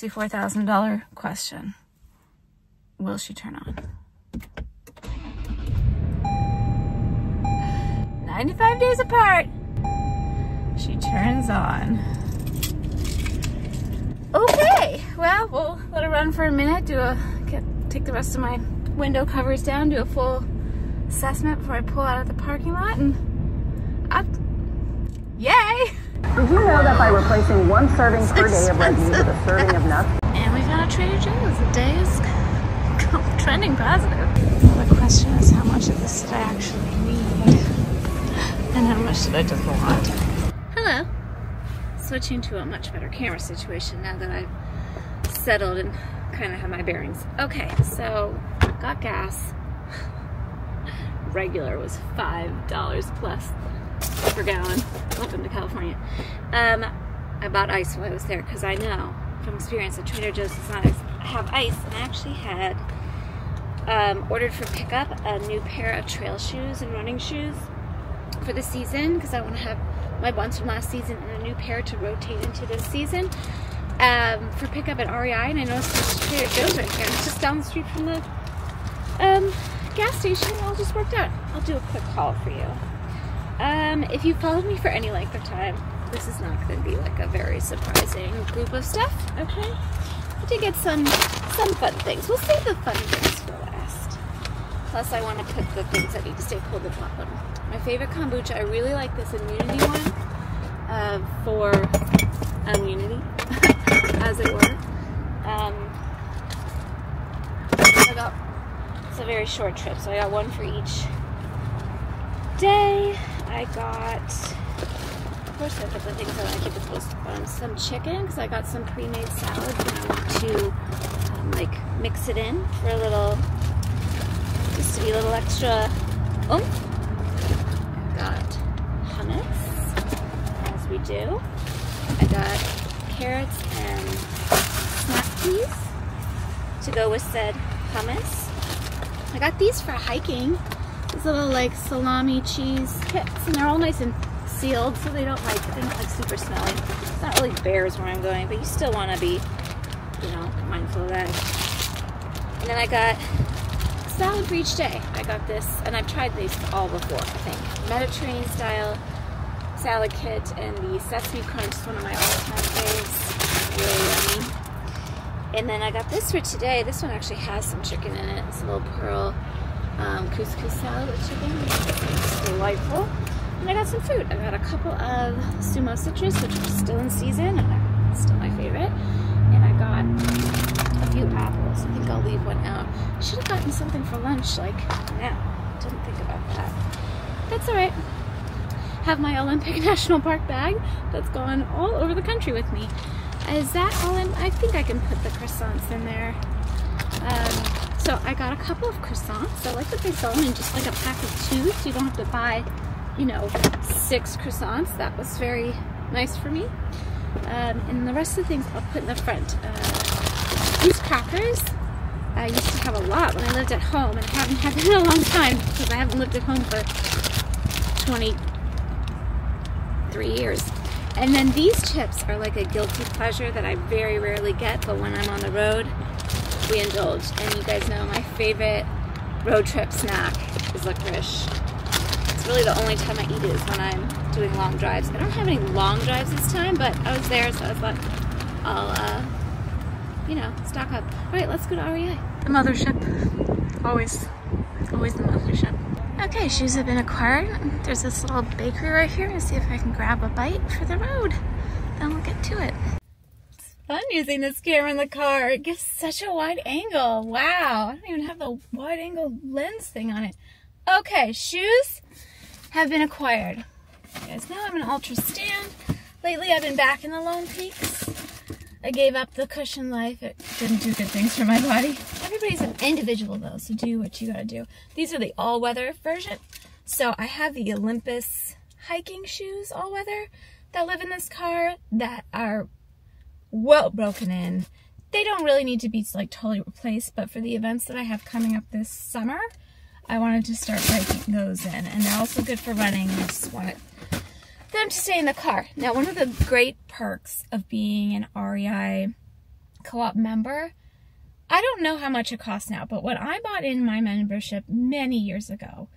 $64,000 question. Will she turn on? 95 days apart. She turns on. Okay, well, we'll let her run for a minute, do a, get, take the rest of my window covers down, do a full assessment before I pull out of the parking lot, and up. Yay! Did you know that by replacing one serving per day of red meat with a serving of nuts, And we found a Trader Joe's. The day is trending positive. The question is how much of this did I actually need? And how much did I just want? Hello. Switching to a much better camera situation now that I've settled and kind of have my bearings. Okay, so got gas. Regular was $5 plus per gallon. Welcome to California. Um, I bought ice while I was there because I know from experience that Trader Joe's does not have ice. And I actually had um, ordered for pickup a new pair of trail shoes and running shoes for the season because I want to have my ones from last season and a new pair to rotate into this season um, for pickup at REI. And I noticed there's Trader Joe's right here. It's just down the street from the um, gas station. All just worked out. I'll do a quick haul for you. Um, if you followed me for any length of time, this is not going to be like a very surprising group of stuff, okay? I did get some some fun things. We'll save the fun things for last. Plus, I want to put the things that need to stay cold at the bottom. My favorite kombucha, I really like this immunity one uh, for immunity, as it were. Um, I got, it's a very short trip, so I got one for each day. I got, of course, I put the things I keep it close to. Some chicken, because I got some pre-made salad, and I want to um, like mix it in for a little, just to be a little extra oomph. I got hummus, as we do. I got carrots and snap peas to go with said hummus. I got these for hiking these little like salami cheese kits and they're all nice and sealed so they don't like they're not like super smelly. It's not really bears where i'm going but you still want to be you know mindful of that. And then i got salad for each day. I got this and i've tried these all before i think. Mediterranean style salad kit and the sesame crunch one of my all-time faves really yummy. And then i got this for today. This one actually has some chicken in it it's a little pearl um, couscous salad with chicken. It's delightful. And I got some fruit. I got a couple of sumo citrus, which are still in season, and still my favorite. And I got a few apples. I think I'll leave one out. I should have gotten something for lunch, like now. Didn't think about that. That's all right. Have my Olympic National Park bag that's gone all over the country with me. Is that all in? I think I can put the croissants in there. Um, so I got a couple of croissants. I like that they sell them in just like a pack of two, so you don't have to buy, you know, six croissants. That was very nice for me. Um, and the rest of the things I'll put in the front. Uh, these crackers, I used to have a lot when I lived at home, and I haven't had them in a long time because I haven't lived at home for 23 years. And then these chips are like a guilty pleasure that I very rarely get, but when I'm on the road, we indulge. And you guys know my favorite road trip snack is licorice. It's really the only time I eat it is when I'm doing long drives. I don't have any long drives this time, but I was there, so I was like, I'll, uh, you know, stock up. All right, let's go to REI. The mothership. Always, always the mothership. Okay, shoes have been acquired. There's this little bakery right here. Let's see if I can grab a bite for the road. Then we'll get to it fun using this camera in the car. It gives such a wide angle. Wow, I don't even have the wide angle lens thing on it. Okay, shoes have been acquired. You guys know I'm an Altra stand. Lately I've been back in the Lone Peaks. I gave up the cushion life. It didn't do good things for my body. Everybody's an individual though, so do what you gotta do. These are the all-weather version. So I have the Olympus hiking shoes all-weather that live in this car that are well broken in. They don't really need to be like totally replaced, but for the events that I have coming up this summer, I wanted to start breaking those in. And they're also good for running. I just wanted them to stay in the car. Now, one of the great perks of being an REI co-op member, I don't know how much it costs now, but when I bought in my membership many years ago,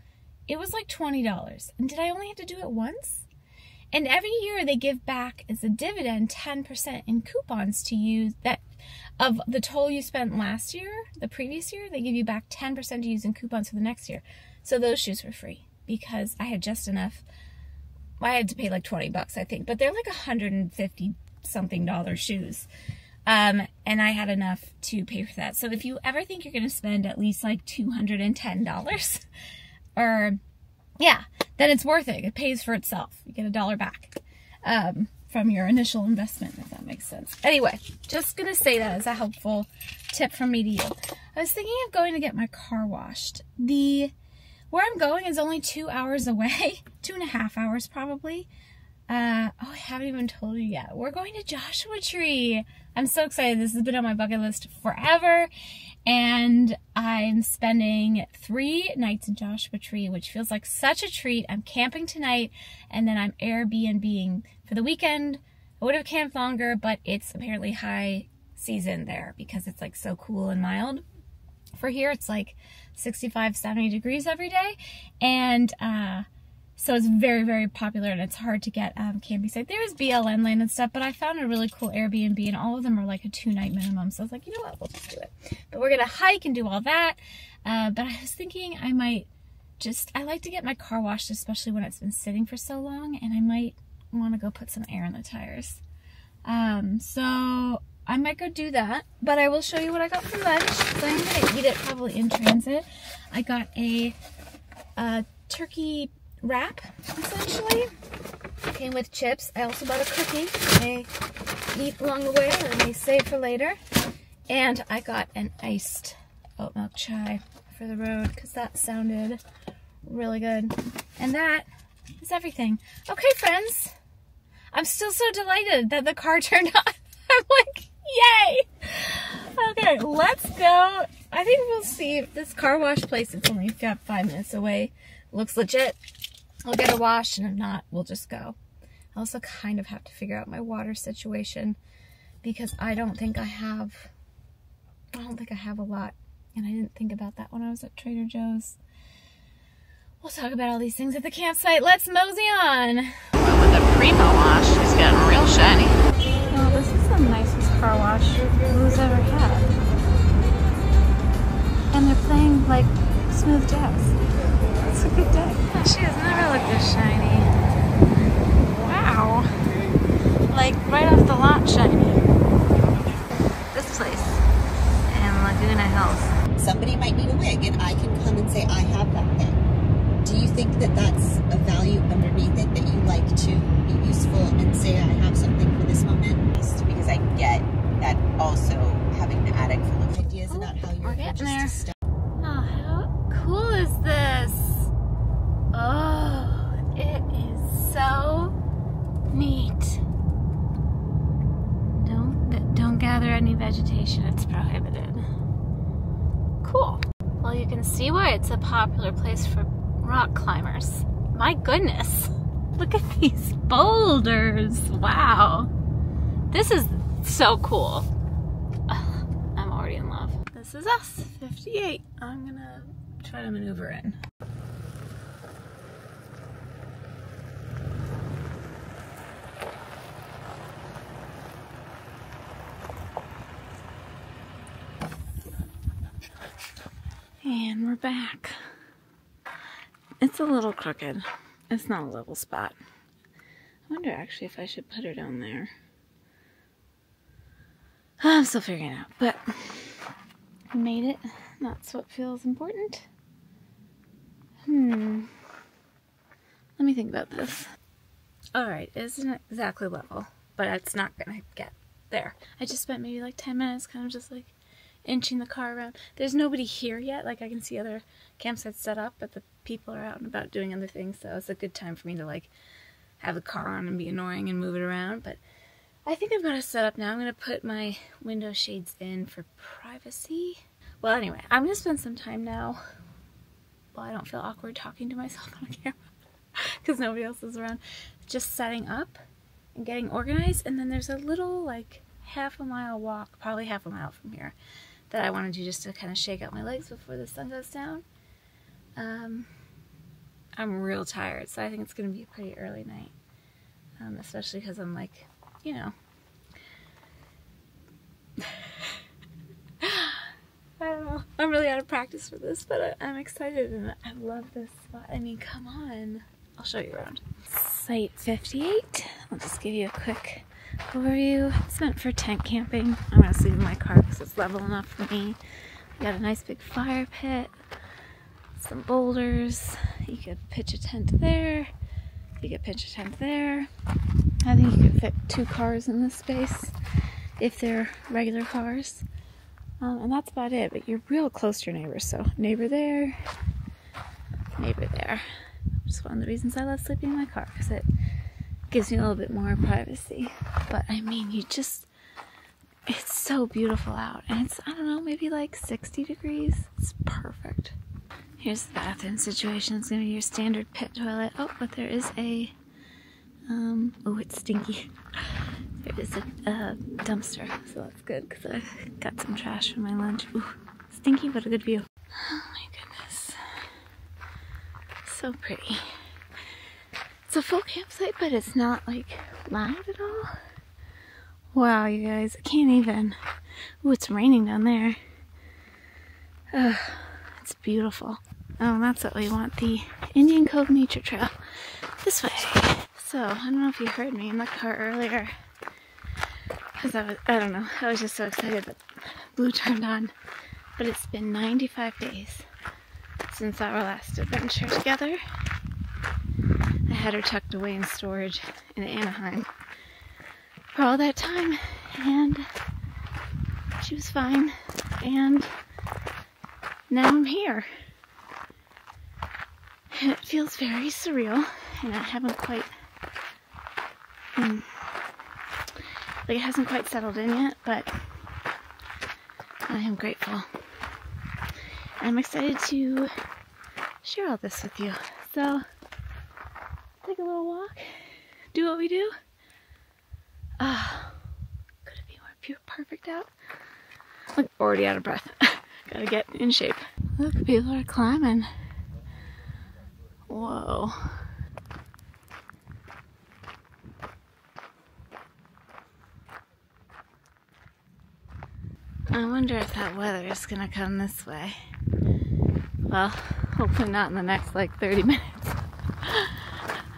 it was like $20. And did I only have to do it once? And every year they give back as a dividend 10% in coupons to use that of the total you spent last year, the previous year, they give you back 10% to use in coupons for the next year. So those shoes were free because I had just enough. I had to pay like 20 bucks, I think, but they're like 150 something dollar shoes. Um, and I had enough to pay for that. So if you ever think you're going to spend at least like $210 or yeah, then it's worth it. It pays for itself. You get a dollar back. Um, from your initial investment, if that makes sense. Anyway, just going to say that as a helpful tip from me to you. I was thinking of going to get my car washed. The Where I'm going is only two hours away, two and a half hours probably. Uh, oh, I haven't even told you yet. We're going to Joshua Tree. I'm so excited. This has been on my bucket list forever. And I'm spending three nights in Joshua Tree, which feels like such a treat. I'm camping tonight and then I'm Airbnb for the weekend. I would have camped longer, but it's apparently high season there because it's like so cool and mild. For here, it's like 65, 70 degrees every day. And, uh, so it's very, very popular and it's hard to get um, camping site. There is BLM land and stuff, but I found a really cool Airbnb and all of them are like a two night minimum. So I was like, you know what, we'll just do it. But we're to hike and do all that. Uh, but I was thinking I might just, I like to get my car washed, especially when it's been sitting for so long. And I might want to go put some air in the tires. Um, so I might go do that, but I will show you what I got for lunch. So I'm to eat it probably in transit. I got a, a turkey wrap, essentially. Came with chips. I also bought a cookie. I eat along the way or may save for later. And I got an iced oat milk chai for the road because that sounded really good. And that is everything. Okay, friends. I'm still so delighted that the car turned on. I'm like, yay! Okay, let's go. I think we'll see this car wash place. It's only five minutes away. Looks legit. I'll get a wash, and if not, we'll just go. I also kind of have to figure out my water situation because I don't think I have, I don't think I have a lot. And I didn't think about that when I was at Trader Joe's. We'll talk about all these things at the campsite. Let's mosey on. Well, with the Primo wash, it's getting real shiny. Well, this is the nicest car wash who's ever had. And they're playing like smooth jazz. It's a good day. She has never looked this shiny. Wow. Like right off the lot shiny. This place in Laguna Hills. somebody might need a wig and I can come and say I have that thing. Do you think that that's a value underneath it that you like to be useful and say I have something for this moment? Just Because I get that also having the attic full of ideas Oh, about how you're just there. a step Oh, how cool is this? Oh, it is so neat. Don't don't gather any vegetation. It's prohibited. Cool. Well, you can see why it's a popular place for rock climbers. My goodness. Look at these boulders. Wow. This is so cool. Ugh, I'm already in love. This is us, 58. I'm gonna try to maneuver in. And we're back. It's a little crooked. It's not a level spot. I wonder actually if I should put her down there. I'm still figuring it out, but I made it. That's what feels important. Hmm. Let me think about this. Alright, it isn't exactly level, but it's not gonna get there. I just spent maybe like 10 minutes kind of just like inching the car around. There's nobody here yet. Like I can see other campsites set up, but the people are out and about doing other things, so it's a good time for me to like have the car on and be annoying and move it around. But I think I've got it set up now. I'm gonna put my window shades in for privacy. Well, anyway, I'm gonna spend some time now well, I don't feel awkward talking to myself on camera because nobody else is around. Just setting up and getting organized. And then there's a little like half a mile walk, probably half a mile from here, that I want to do just to kind of shake out my legs before the sun goes down. Um, I'm real tired, so I think it's going to be a pretty early night. Um, especially because I'm like, you know, I don't know. I'm really out of practice for this, but I, am excited and I love this spot. I mean, come on. I'll show you around. Site 58. I'll just give you a quick overview. It's meant for tent camping. I'm to sleep in my car because it's level enough for me. We got a nice big fire pit, some boulders. You could pitch a tent there. You could pitch a tent there. I think you could fit two cars in this space if they're regular cars. Um, and that's about it, but you're real close to your neighbors. So, neighbor there, neighbor there. Just one of the reasons I love sleeping in my car because it gives me a little bit more privacy. But I mean, you just, it's so beautiful out. And it's, I don't know, maybe like 60 degrees. It's perfect. Here's the bathroom situation. It's going to be your standard pit toilet. Oh, but there is a, um, oh, it's stinky. There is a dumpster, so that's good because I got some trash from my lunch. Ooh, stinky, but a good view. Oh my goodness. So pretty. It's a full campsite, but it's not like loud at all. Wow, you guys, I can't even. Ooh, it's raining down there. Ugh, it's beautiful. Oh, that's what we want, the Indian Cove Nature Trail. This way. So, I don't know if you heard me in the car earlier because I was, I don't know, I was just so excited that Blue turned on. But it's been 95 days since our last adventure together. I had her tucked away in storage in Anaheim for all that time, and she was fine. And now I'm here. And it feels very surreal, and I haven't quite. Um, like it hasn't quite settled in yet, but I am grateful. I'm excited to share all this with you. So, take a little walk, do what we do. Ah, oh, could it be more pure perfect out? I'm already out of breath. Gotta get in shape. Look, people are climbing. Whoa. I wonder if that weather is gonna come this way. Well, hopefully not in the next like 30 minutes.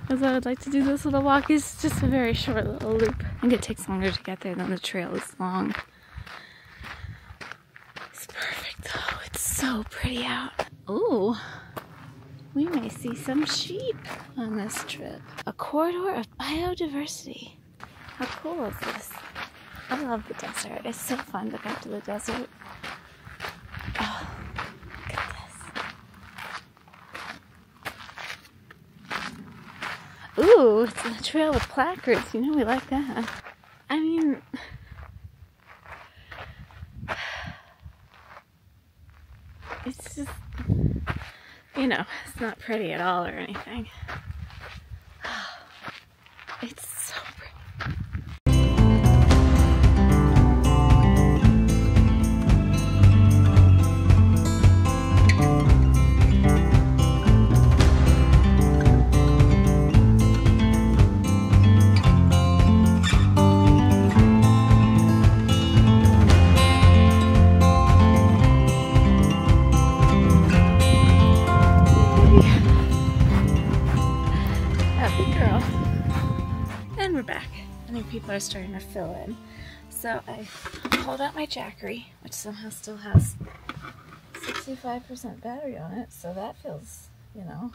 As I would like to do this little walk is just a very short little loop. I think it takes longer to get there than the trail is long. It's perfect though. It's so pretty out. Ooh, we may see some sheep on this trip. A corridor of biodiversity. How cool is this? I love the desert. It's so fun to go to the desert. Oh, look at this. Ooh, it's a trail with placards. You know we like that. I mean, it's just, you know, it's not pretty at all or anything. Starting to fill in. So I pulled out my Jackery, which somehow still has 65% battery on it, so that feels, you know,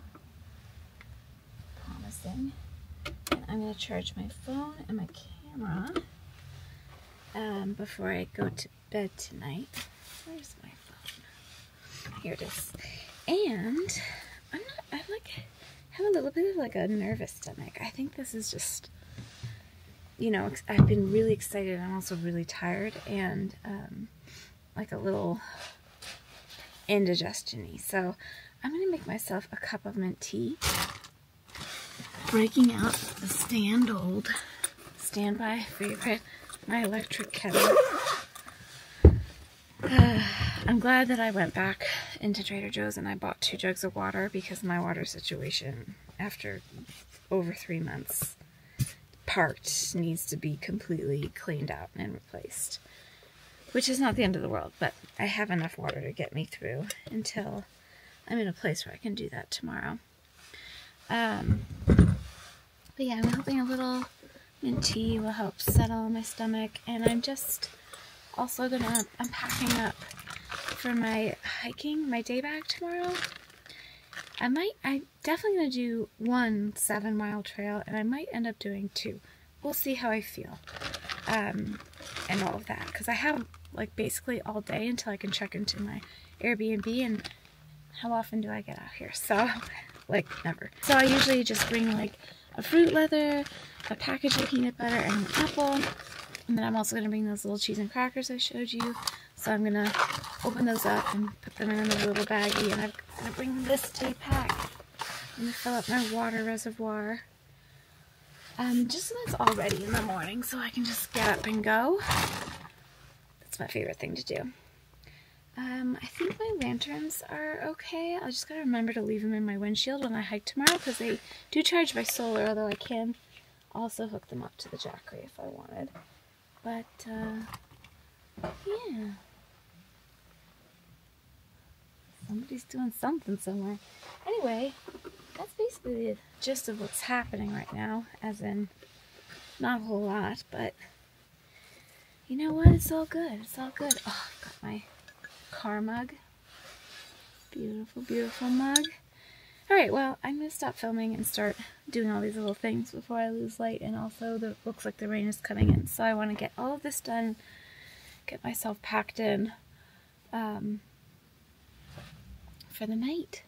promising. And I'm going to charge my phone and my camera um, before I go to bed tonight. Where's my phone? Here it is. And I'm not, I like, have a little bit of like a nervous stomach. I think this is just you know, I've been really excited. I'm also really tired and um, like a little indigestion-y. So I'm gonna make myself a cup of mint tea. Breaking out the stand old standby favorite, my electric kettle. Uh, I'm glad that I went back into Trader Joe's and I bought two jugs of water because my water situation after over three months parked needs to be completely cleaned out and replaced. Which is not the end of the world, but I have enough water to get me through until I'm in a place where I can do that tomorrow. Um, but yeah, I'm hoping a little mint tea will help settle my stomach, and I'm just also gonna, I'm packing up for my hiking, my day bag tomorrow. I might, I'm definitely gonna do one seven mile trail, and I might end up doing two. We'll see how I feel, um, and all of that, because I have like basically all day until I can check into my Airbnb, and how often do I get out here? So, like, never. So I usually just bring like a fruit leather, a package of peanut butter, and an apple. And then I'm also to bring those little cheese and crackers I showed you. So I'm going to open those up and put them in a little baggie. And I'm to bring this day pack. I'm to fill up my water reservoir. Um, just so it's all ready in the morning so I can just get up and go. That's my favorite thing to do. Um, I think my lanterns are okay. I just gotta remember to leave them in my windshield when I hike tomorrow because they do charge by solar, although I can also hook them up to the Jackery if I wanted. But, uh, yeah. Somebody's doing something somewhere. Anyway, that's basically the gist of what's happening right now, as in, not a whole lot, but you know what? It's all good. It's all good. Oh, I've got my car mug. Beautiful, beautiful mug. Alright, well, I'm going to stop filming and start doing all these little things before I lose light. And also, it looks like the rain is coming in. So I want to get all of this done, get myself packed in um, for the night.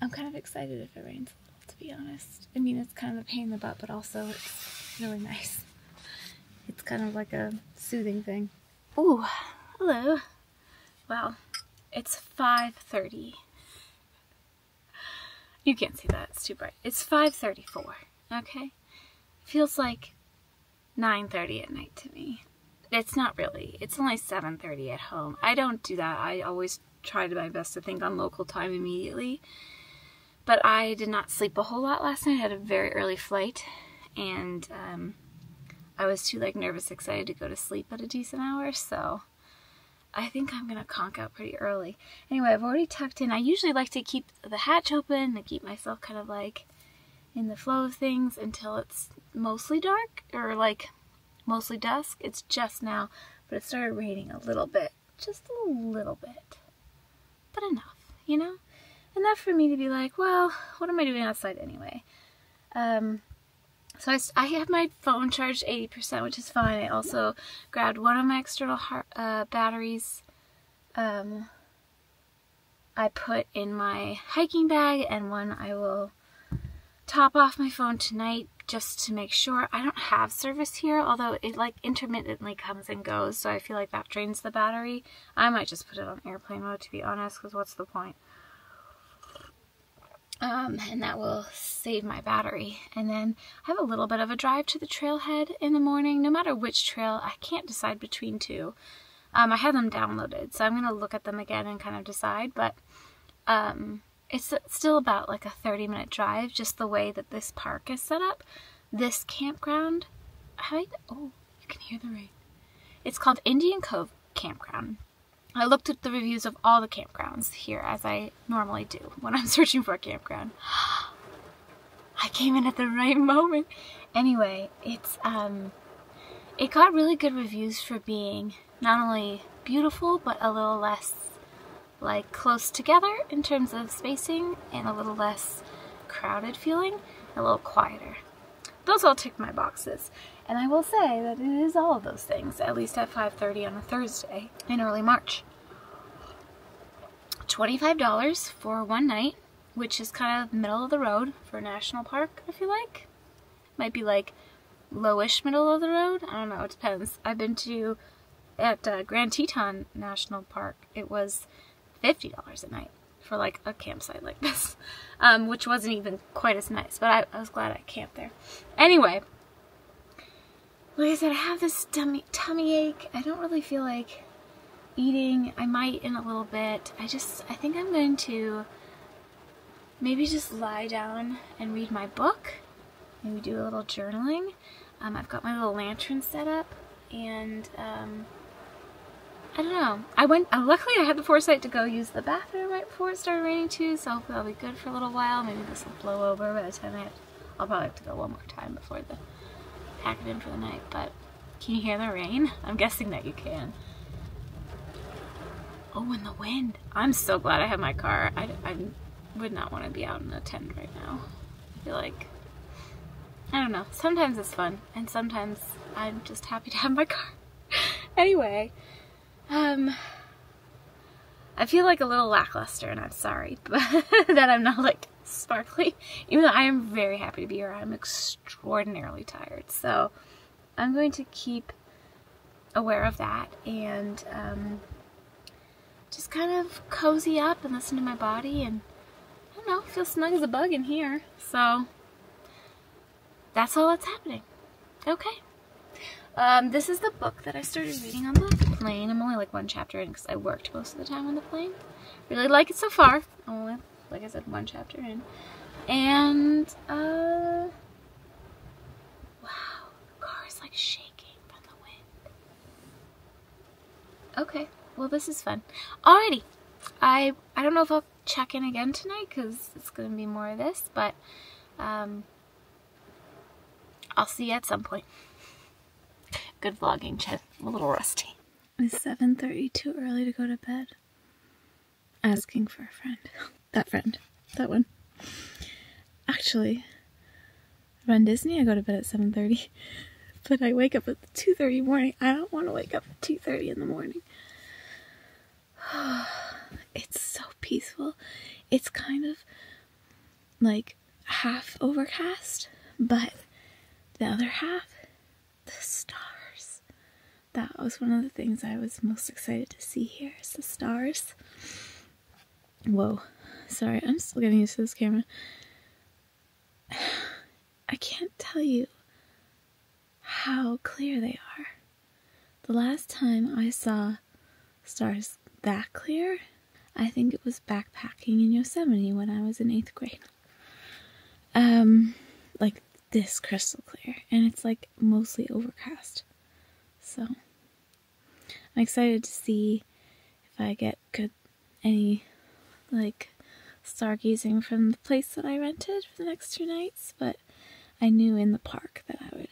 I'm kind of excited if it rains a little, to be honest. I mean, it's kind of a pain in the butt, but also it's really nice. It's kind of like a soothing thing. Ooh, hello. Well, it's 5.30. You can't see that, it's too bright. It's 5.34, okay? Feels like 9.30 at night to me. It's not really. It's only 7.30 at home. I don't do that. I always to my best to think on local time immediately. But I did not sleep a whole lot last night. I had a very early flight. And um, I was too like nervous excited to go to sleep at a decent hour. So I think I'm going to conk out pretty early. Anyway, I've already tucked in. I usually like to keep the hatch open and keep myself kind of like in the flow of things until it's mostly dark or like mostly dusk. It's just now, but it started raining a little bit. Just a little bit. But enough, you know? Enough for me to be like, well, what am I doing outside anyway? Um, so I, I have my phone charged 80%, which is fine. I also grabbed one of my external uh, batteries. Um, I put in my hiking bag and one I will top off my phone tonight just to make sure. I don't have service here, although it like intermittently comes and goes, so I feel like that drains the battery. I might just put it on airplane mode to be honest, because what's the point? Um, and that will save my battery. And then I have a little bit of a drive to the trailhead in the morning, no matter which trail. I can't decide between two. Um, I have them downloaded, so I'm going to look at them again and kind of decide, but um, it's still about like a 30 minute drive, just the way that this park is set up. This campground, oh, you can hear the rain. It's called Indian Cove Campground. I looked at the reviews of all the campgrounds here as I normally do when I'm searching for a campground. I came in at the right moment. Anyway, it's um it got really good reviews for being not only beautiful but a little less like close together in terms of spacing and a little less crowded feeling, a little quieter. Those all tick my boxes. And I will say that it is all of those things, at least at 5.30 on a Thursday in early March. $25 for one night, which is kind of middle of the road for a national park, if you like. Might be like lowish middle of the road. I don't know, it depends. I've been to, at uh, Grand Teton National Park, it was $50 a night for like a campsite like this, um, which wasn't even quite as nice, but I, I was glad I camped there. Anyway, like I said, I have this tummy, tummy ache. I don't really feel like eating. I might in a little bit. I just, I think I'm going to maybe just lie down and read my book. Maybe do a little journaling. Um, I've got my little lantern set up and um, I don't know. I went, uh, luckily I had the foresight to go use the bathroom right before it started raining too, so hopefully I'll be good for a little while. Maybe this will blow over by the time I have, I'll probably have to go one more time before the pack it in for the night, but can you hear the rain? I'm guessing that you can. Oh, and the wind. I'm so glad I have my car. I, I would not want to be out in a tent right now. I feel like, I don't know, sometimes it's fun, and sometimes I'm just happy to have my car. anyway, um, I feel like a little lackluster, and I'm sorry but that I'm not like sparkly, even though I am very happy to be here. I'm extraordinarily tired, so I'm going to keep aware of that and um, just kind of cozy up and listen to my body and I don't know, feel snug as a bug in here. So that's all that's happening. Okay. Um, this is the book that I started reading on the plane. I'm only like one chapter in because I worked most of the time on the plane. Really like it so far. I'm only, like I said, one chapter in. And, uh, wow, the car is like shaking from the wind. Okay, well this is fun. Alrighty, I, I don't know if I'll check in again tonight because it's going to be more of this, but, um, I'll see you at some point. Good vlogging, Chad. I'm a little rusty. Is 7.30, too early to go to bed. Asking for a friend. That friend. That one. Actually, Run Disney, I go to bed at 7.30. But I wake up at 2.30 morning. I don't want to wake up at 2.30 in the morning. It's so peaceful. It's kind of like half overcast, but the other half, the stars. That was one of the things I was most excited to see here is the stars. Whoa. Sorry, I'm still getting used to this camera. I can't tell you how clear they are. The last time I saw stars that clear, I think it was backpacking in Yosemite when I was in eighth grade. Um, like this crystal clear, and it's like mostly overcast. So I'm excited to see if I get good any like stargazing from the place that I rented for the next two nights, but I knew in the park that I would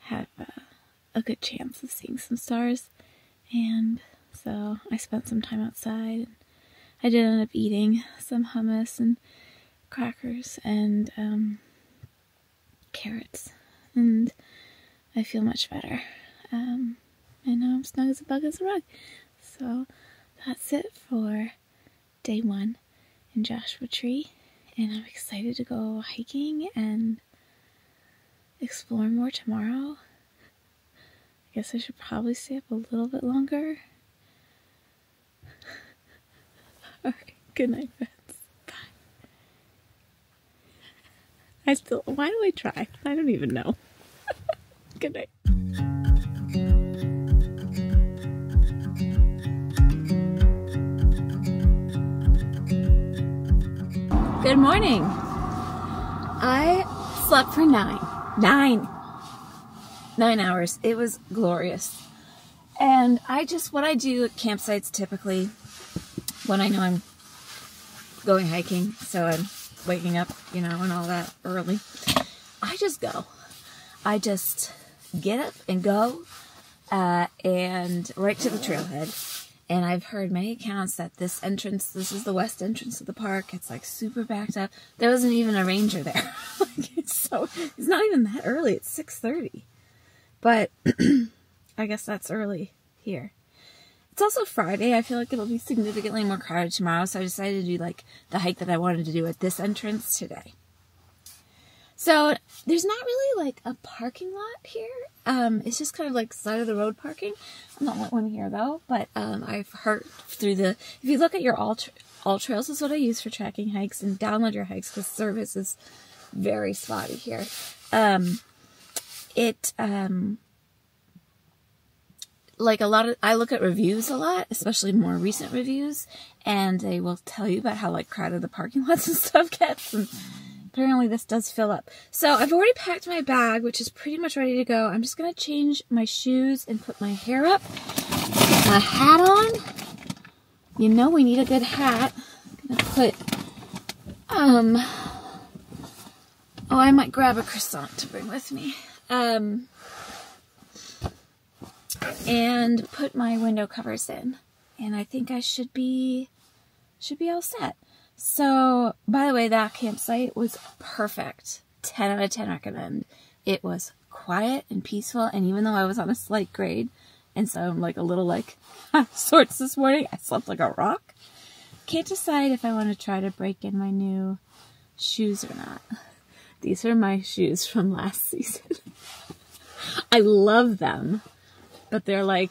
have uh, a good chance of seeing some stars, and so I spent some time outside. And I did end up eating some hummus and crackers and um, carrots, and I feel much better. Um, and now I'm snug as a bug as a rug. So that's it for day one in Joshua Tree, and I'm excited to go hiking and explore more tomorrow. I guess I should probably stay up a little bit longer. Alright, good night, friends. I still, why do I try? I don't even know. good night. Good morning. I slept for nine. Nine. Nine hours. It was glorious. And I just, what I do at campsites typically when I know I'm going hiking, so I'm waking up, you know, and all that early, I just go. I just get up and go uh, and right to the trailhead and I've heard many accounts that this entrance, this is the west entrance of the park. It's like super backed up. There wasn't even a ranger there. like it's so, it's not even that early. It's 6.30. But I guess that's early here. It's also Friday. I feel like it'll be significantly more crowded tomorrow. So I decided to do like the hike that I wanted to do at this entrance today. So there's not really like a parking lot here. Um, it's just kind of like side of the road parking. I'm not one here though, but um, I've heard through the if you look at your all All Trails is what I use for tracking hikes, and download your hikes because service is very spotty here. Um, it um, like a lot of I look at reviews a lot, especially more recent reviews, and they will tell you about how like crowded the parking lots and stuff gets. And apparently this does fill up. So I've already packed my bag, which is pretty much ready to go. I'm just gonna change my shoes and put my hair up, put my hat on. You know we need a good hat. I'm gonna put um oh I might grab a croissant to bring with me. Um and put my window covers in. And I think I should be should be all set. So, by the way, that campsite was perfect. 10 out of 10 recommend. It was quiet and peaceful, and even though I was on a slight grade, and so I'm like a little like sorts this morning, I slept like a rock. Can't decide if I want to try to break in my new shoes or not. These are my shoes from last season. I love them but they're like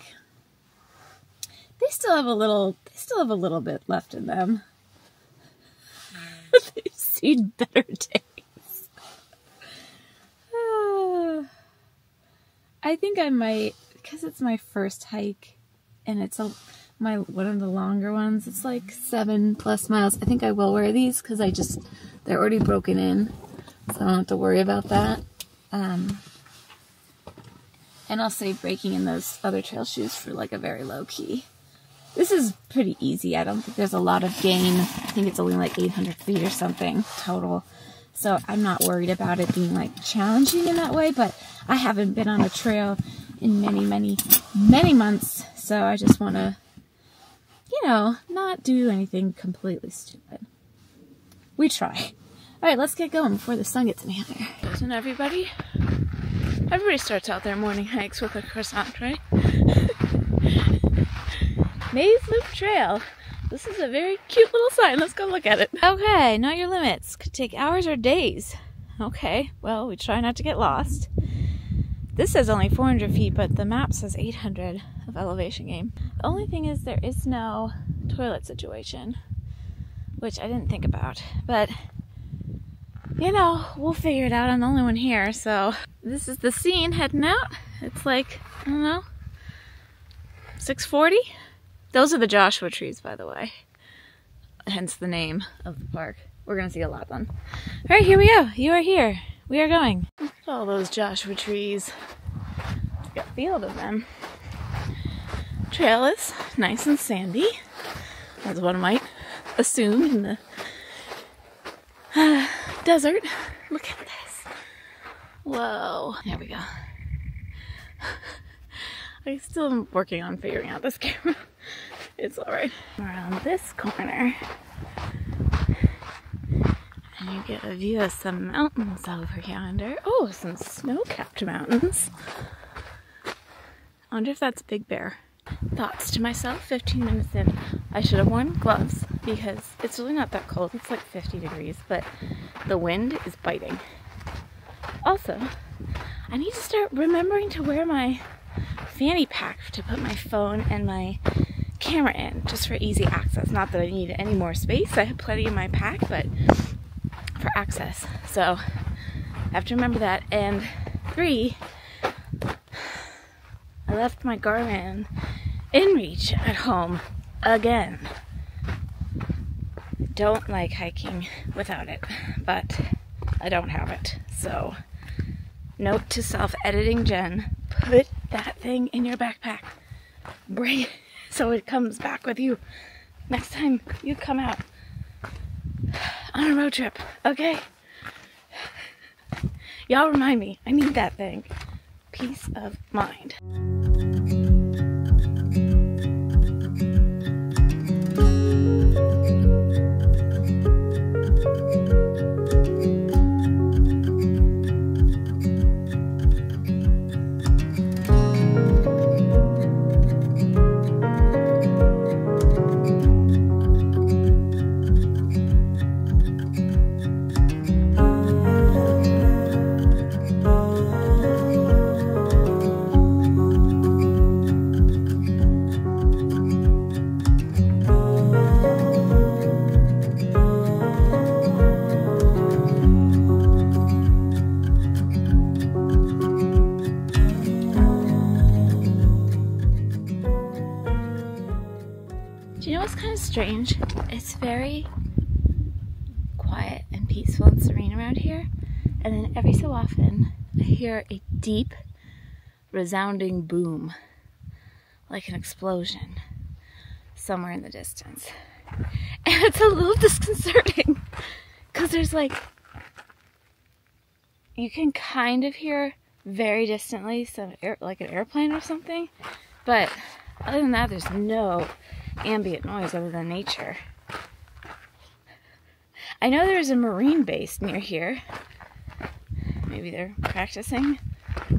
they still have a little they still have a little bit left in them. They've seen better days. I think I might because it's my first hike and it's a my one of the longer ones. It's like seven plus miles. I think I will wear these because I just they're already broken in, so I don't have to worry about that. Um, and I'll save breaking in those other trail shoes for like a very low key. This is pretty easy. I don't think there's a lot of gain. I think it's only like 800 feet or something total. So I'm not worried about it being like challenging in that way, but I haven't been on a trail in many, many, many months. So I just want to, you know, not do anything completely stupid. We try. All right, let's get going before the sun gets any hotter. Isn't everybody? Everybody starts out their morning hikes with a croissant, right? Maze Loop Trail. This is a very cute little sign. Let's go look at it. Okay, know your limits. Could take hours or days. Okay, well, we try not to get lost. This says only 400 feet, but the map says 800 of elevation gain. The only thing is there is no toilet situation, which I didn't think about. But you know, we'll figure it out. I'm the only one here, so this is the scene heading out. It's like, I don't know, 640? Those are the Joshua trees, by the way. Hence the name of the park. We're gonna see a lot of them. All right, here we go. You are here. We are going. Look at all those Joshua trees. Got a field of them. Trail is nice and sandy, as one might assume in the desert. Look at this. Whoa. There we go. I still am working on figuring out this camera. It's alright. Around this corner. And you get a view of some mountains over yonder. Oh, some snow-capped mountains. I wonder if that's Big Bear. Thoughts to myself 15 minutes in. I should have worn gloves because it's really not that cold. It's like 50 degrees, but the wind is biting. Also, I need to start remembering to wear my fanny pack to put my phone and my camera in just for easy access. Not that I need any more space. I have plenty in my pack, but for access. So I have to remember that. And three, I left my Garmin InReach at home again. Don't like hiking without it, but I don't have it. So, note to self editing Jen put that thing in your backpack. Bring it so it comes back with you next time you come out on a road trip, okay? Y'all remind me, I need that thing peace of mind. Strange. It's very quiet and peaceful and serene around here. And then every so often, I hear a deep, resounding boom, like an explosion, somewhere in the distance. And it's a little disconcerting because there's like, you can kind of hear very distantly some air, like an airplane or something, but other than that, there's no ambient noise other than nature. I know there's a marine base near here. Maybe they're practicing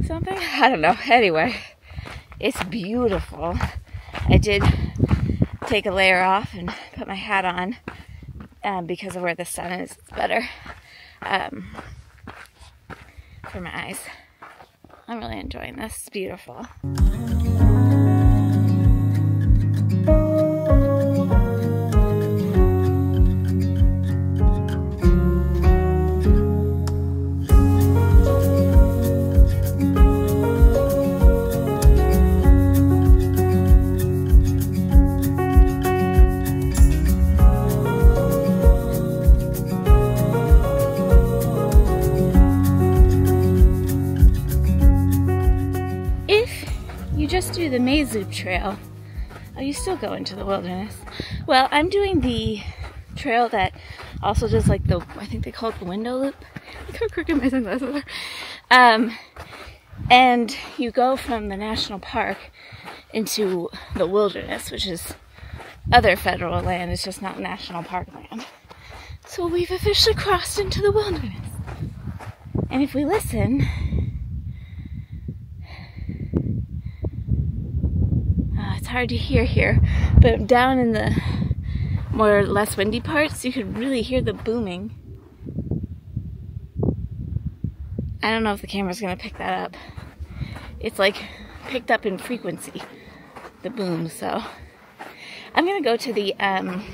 something? I don't know. Anyway, it's beautiful. I did take a layer off and put my hat on um, because of where the sun is. It's better um, for my eyes. I'm really enjoying this. It's beautiful. The Loop Trail, oh, you still go into the wilderness. Well, I'm doing the trail that also does like the, I think they call it the window loop. Look how crooked my sunglasses are. Um, and you go from the national park into the wilderness, which is other federal land. It's just not national park land. So we've officially crossed into the wilderness. And if we listen, uh, it's hard to hear here, but down in the more less windy parts, you could really hear the booming. I don't know if the camera's gonna pick that up. It's like picked up in frequency, the boom, so I'm gonna go to the um,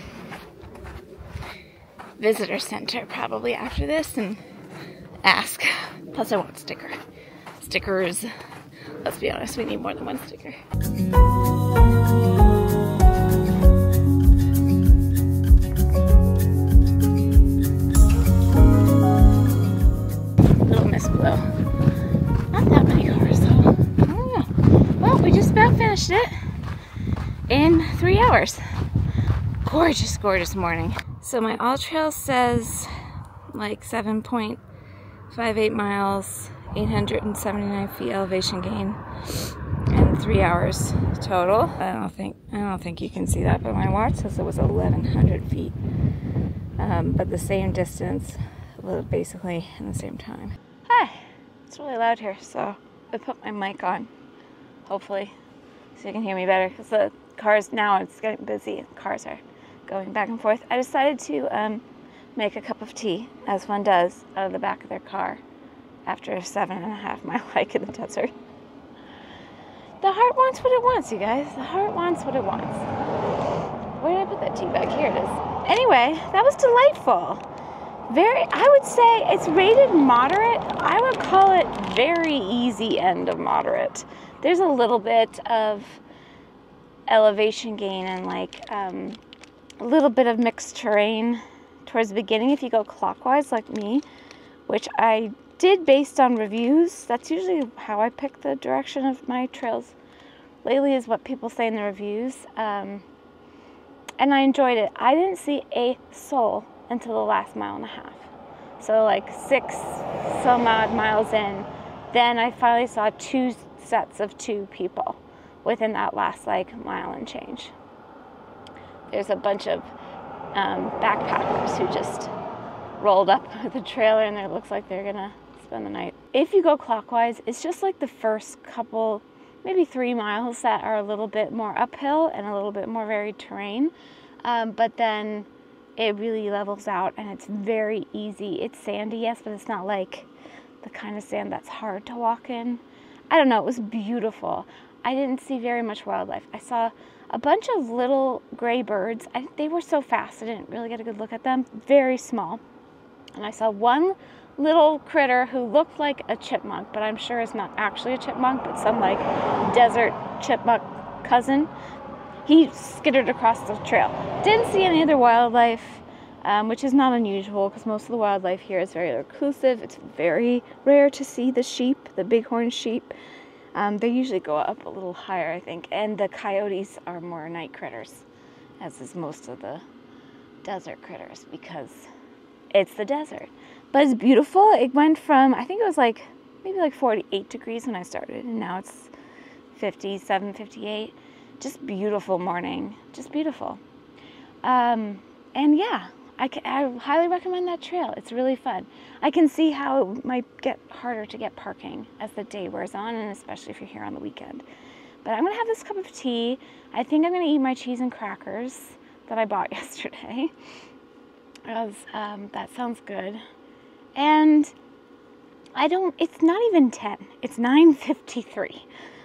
visitor center probably after this and ask. Plus, I want sticker. Stickers. Let's be honest, we need more than one sticker. Blue. Not that many cars though. Well, we just about finished it in three hours. Gorgeous, gorgeous morning. So my All Trail says like 7.58 miles, 879 feet elevation gain, and three hours total. I don't think I don't think you can see that, but my watch says it was 1,100 feet, um, but the same distance, basically in the same time. Hi, it's really loud here, so I put my mic on, hopefully, so you can hear me better. Because the cars now it's getting busy. Cars are going back and forth. I decided to um, make a cup of tea, as one does, out of the back of their car after a seven and a half mile hike in the desert. The heart wants what it wants, you guys. The heart wants what it wants. Where did I put that tea bag? Here it is. Anyway, that was delightful. Very, I would say it's rated moderate. I would call it very easy end of moderate. There's a little bit of elevation gain and like um, a little bit of mixed terrain towards the beginning if you go clockwise like me, which I did based on reviews. That's usually how I pick the direction of my trails. Lately is what people say in the reviews. Um, and I enjoyed it. I didn't see a soul until the last mile and a half. So like six some odd miles in, then I finally saw two sets of two people within that last like mile and change. There's a bunch of um, backpackers who just rolled up with a trailer and it looks like they're gonna spend the night. If you go clockwise, it's just like the first couple, maybe three miles that are a little bit more uphill and a little bit more varied terrain. Um, but then it really levels out and it's very easy. It's sandy, yes, but it's not like the kind of sand that's hard to walk in. I don't know, it was beautiful. I didn't see very much wildlife. I saw a bunch of little gray birds. I, they were so fast, I didn't really get a good look at them. Very small. And I saw one little critter who looked like a chipmunk, but I'm sure is not actually a chipmunk, but some like desert chipmunk cousin. He skittered across the trail. Didn't see any other wildlife, um, which is not unusual because most of the wildlife here is very reclusive. It's very rare to see the sheep, the bighorn sheep. Um, they usually go up a little higher, I think, and the coyotes are more night critters, as is most of the desert critters because it's the desert. But it's beautiful. It went from, I think it was like maybe like 48 degrees when I started, and now it's 57, 58. Just beautiful morning. Just beautiful. Um, and yeah, I, I highly recommend that trail. It's really fun. I can see how it might get harder to get parking as the day wears on, and especially if you're here on the weekend. But I'm gonna have this cup of tea. I think I'm gonna eat my cheese and crackers that I bought yesterday. Because um, that sounds good. And I don't, it's not even 10, it's 9.53.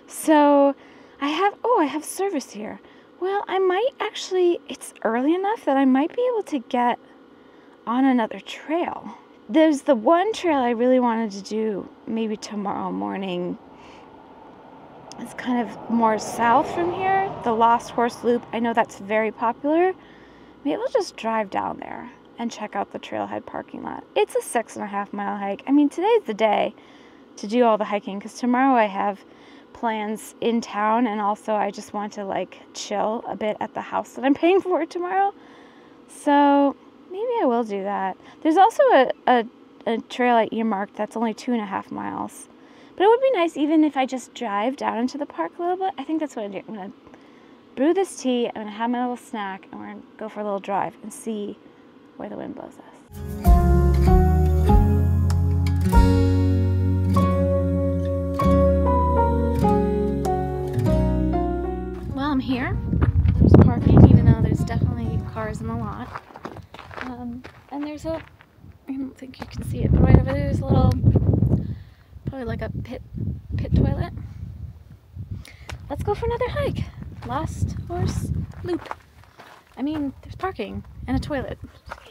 So I have, oh, I have service here. Well, I might actually, it's early enough that I might be able to get on another trail. There's the one trail I really wanted to do maybe tomorrow morning. It's kind of more south from here, the Lost Horse Loop. I know that's very popular. Maybe we'll just drive down there and check out the trailhead parking lot. It's a six and a half mile hike. I mean, today's the day to do all the hiking because tomorrow I have plans in town and also I just want to like chill a bit at the house that I'm paying for tomorrow. So maybe I will do that. There's also a, a, a trail I earmarked that's only two and a half miles. But it would be nice even if I just drive down into the park a little bit. I think that's what I'm do. I'm to brew this tea, I'm to have my little snack, and we're to go for a little drive and see where the wind blows us. I'm here. There's parking, even though there's definitely cars in the lot. Um, and there's a, I don't think you can see it, but right over there's a little, probably like a pit, pit toilet. Let's go for another hike. Lost Horse Loop. I mean, there's parking and a toilet.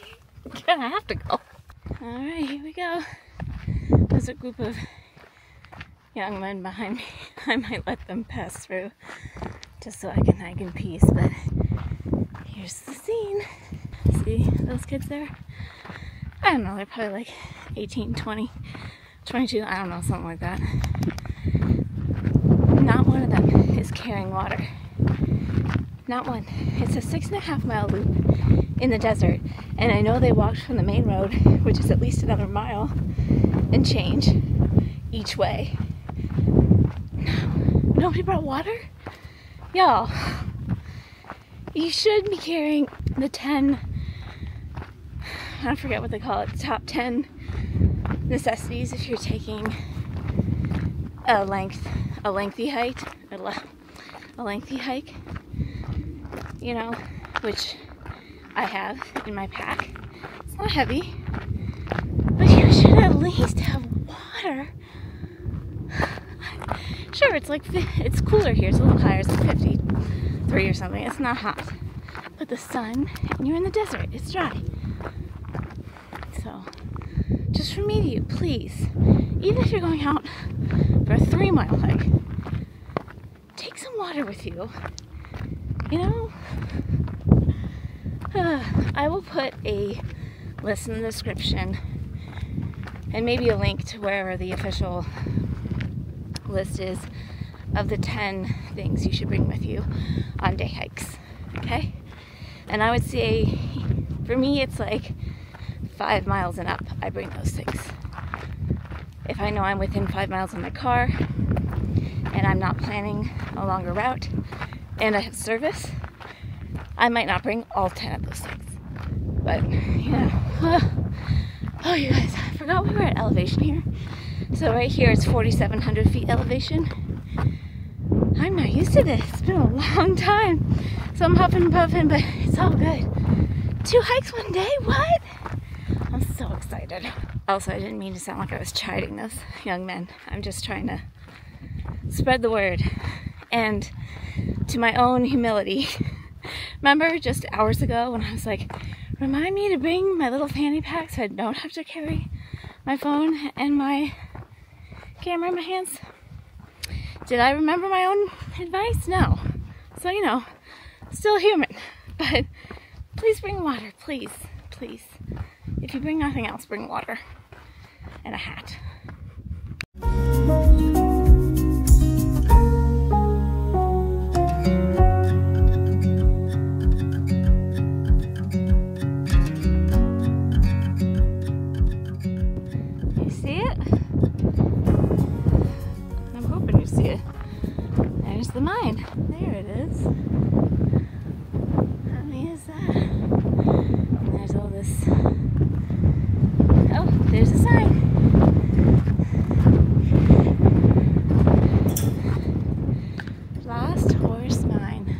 Gonna have to go. Alright, here we go. There's a group of young men behind me. I might let them pass through just so I can hike in peace, but here's the scene. See those kids there? I don't know, they're probably like 18, 20, 22, I don't know, something like that. Not one of them is carrying water. Not one. It's a six and a half mile loop in the desert, and I know they walked from the main road, which is at least another mile and change each way. No, nobody brought water? Y'all, you should be carrying the 10, I forget what they call it, top 10 necessities if you're taking a length, a lengthy a, a lengthy hike, you know, which I have in my pack. It's not heavy, but you should at least have water. Sure, it's like it's cooler here. It's a little higher. It's like 53 or something. It's not hot, but the sun and you're in the desert. It's dry. So, just from me to you, please, even if you're going out for a three mile hike, take some water with you. You know, I will put a list in the description and maybe a link to where the official list is of the 10 things you should bring with you on day hikes. Okay? And I would say for me, it's like five miles and up, I bring those things. If I know I'm within five miles of my car and I'm not planning a longer route and I have service, I might not bring all 10 of those things. But, you know, oh, you guys, I forgot we were at elevation here. So right here it's 4,700 feet elevation. Used to this. It's been a long time. So I'm huffing and puffing, but it's all good. Two hikes one day? What? I'm so excited. Also, I didn't mean to sound like I was chiding those young men. I'm just trying to spread the word. And to my own humility, remember just hours ago when I was like, remind me to bring my little fanny pack so I don't have to carry my phone and my camera in my hands. Did I remember my own advice? No. So, you know, still human. But please bring water, please, please. If you bring nothing else, bring water and a hat. The mine. There it is. How neat is that? And there's all this. Oh, there's a sign. Lost Horse Mine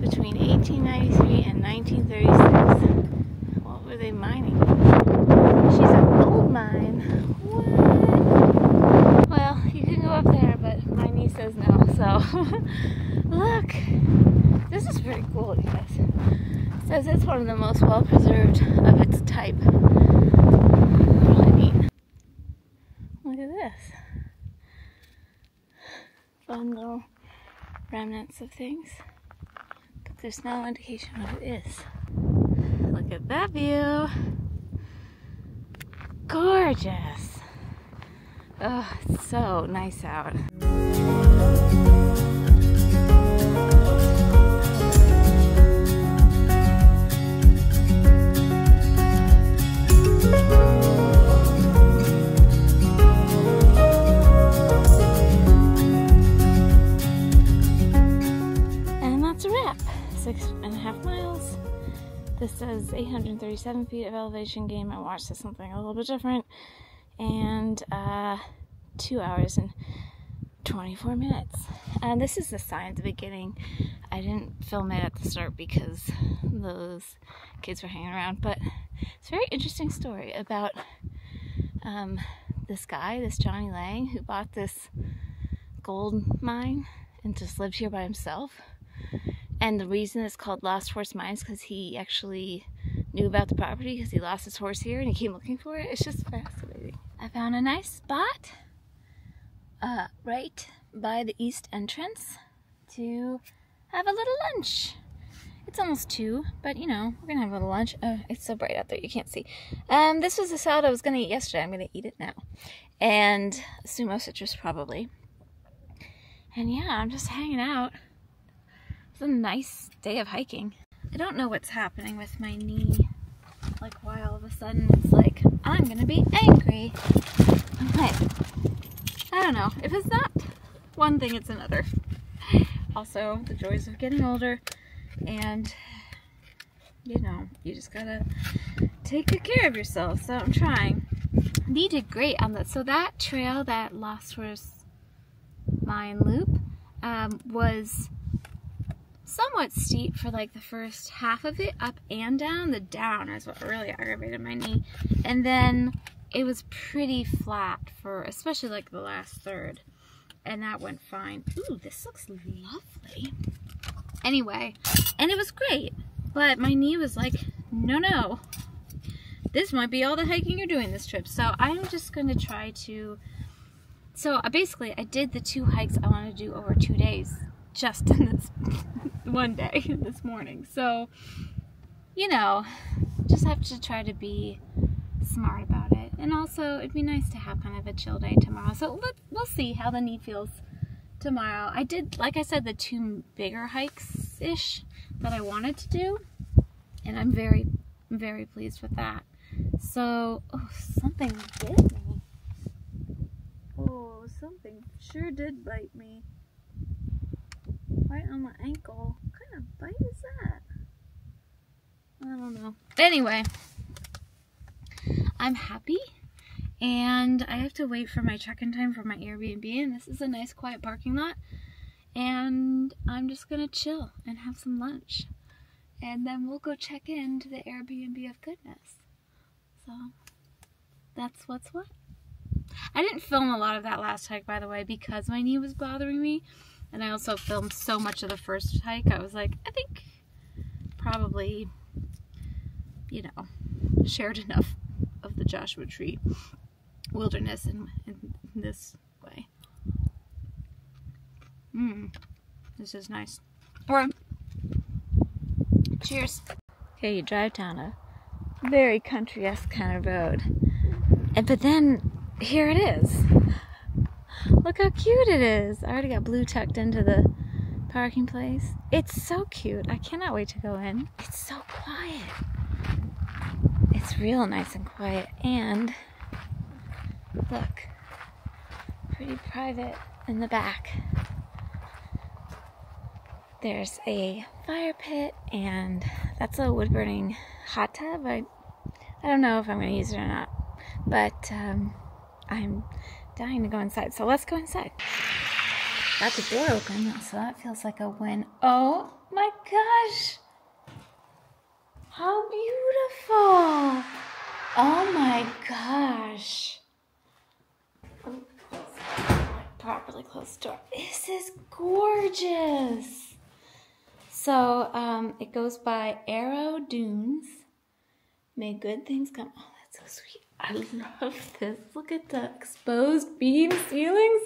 between 1893 and 1936. What were they mining? She's a gold mine. What? Well, you can go up there, but my niece says no. So, look. This is pretty cool, you guys. It says it's one of the most well preserved of its type. Really neat. Look at this. Fun little remnants of things. But there's no indication what it is. Look at that view. Gorgeous. Oh, it's so nice out. Six and a half miles. This says 837 feet of elevation gain. My watch says something a little bit different. And uh, two hours and 24 minutes. And this is the sign at the beginning. I didn't film it at the start because those kids were hanging around. But it's a very interesting story about um, this guy, this Johnny Lang, who bought this gold mine and just lived here by himself. And the reason it's called Lost Horse Mines because he actually knew about the property because he lost his horse here and he came looking for it. It's just fascinating. I found a nice spot uh, right by the east entrance to have a little lunch. It's almost two, but you know, we're gonna have a little lunch. Uh, it's so bright out there, you can't see. Um, this was the salad I was gonna eat yesterday. I'm gonna eat it now. And sumo citrus probably. And yeah, I'm just hanging out. It's a nice day of hiking. I don't know what's happening with my knee. Like why all of a sudden it's like, I'm gonna be angry. Like, I don't know. If it's not one thing, it's another. Also, the joys of getting older and you know, you just gotta take good care of yourself. So I'm trying. Dee did great on that. So that trail, that Lost Horse Mine Loop, um, was somewhat steep for like the first half of it, up and down. The down is what really aggravated my knee. And then it was pretty flat for especially like the last third. And that went fine. Ooh, this looks lovely. Anyway, and it was great. But my knee was like, no, no. This might be all the hiking you're doing this trip. So I'm just going to try to... So uh, basically, I did the two hikes I want to do over two days. Just in this one day, this morning. So, you know, just have to try to be smart about it. And also, it'd be nice to have kind of a chill day tomorrow. So let, we'll see how the knee feels tomorrow. I did, like I said, the two bigger hikes-ish that I wanted to do. And I'm very, very pleased with that. So, oh, something bit me. Oh, something sure did bite me. Right on my ankle. What kind of bite is that? I don't know. Anyway, I'm happy. And I have to wait for my check-in time for my Airbnb. And this is a nice quiet parking lot. And I'm just to chill and have some lunch. And then we'll go check into the Airbnb of goodness. So, that's what's what. I didn't film a lot of that last hike, by the way, because my knee was bothering me. And I also filmed so much of the first hike. I was like, I think probably, you know, shared enough of the Joshua Tree wilderness in, in this way. Mmm, this is nice. Or Cheers. Okay, you drive down a very country-esque kind of road. And but then here it is. Look how cute it is. I already got blue tucked into the parking place. It's so cute. I cannot wait to go in. It's so quiet. It's real nice and quiet. And look, pretty private in the back. There's a fire pit, and that's a wood burning hot tub. I, I don't know if I'm going to use it or not, but um, I'm dying to go inside. So let's go inside. Got the door open, so that feels like a win. Oh my gosh! How beautiful! Oh my gosh! properly close the door. This is gorgeous! So, um, it goes by Arro Dunes. May good things come. Oh, that's so sweet. I love this. Look at the exposed beam ceilings.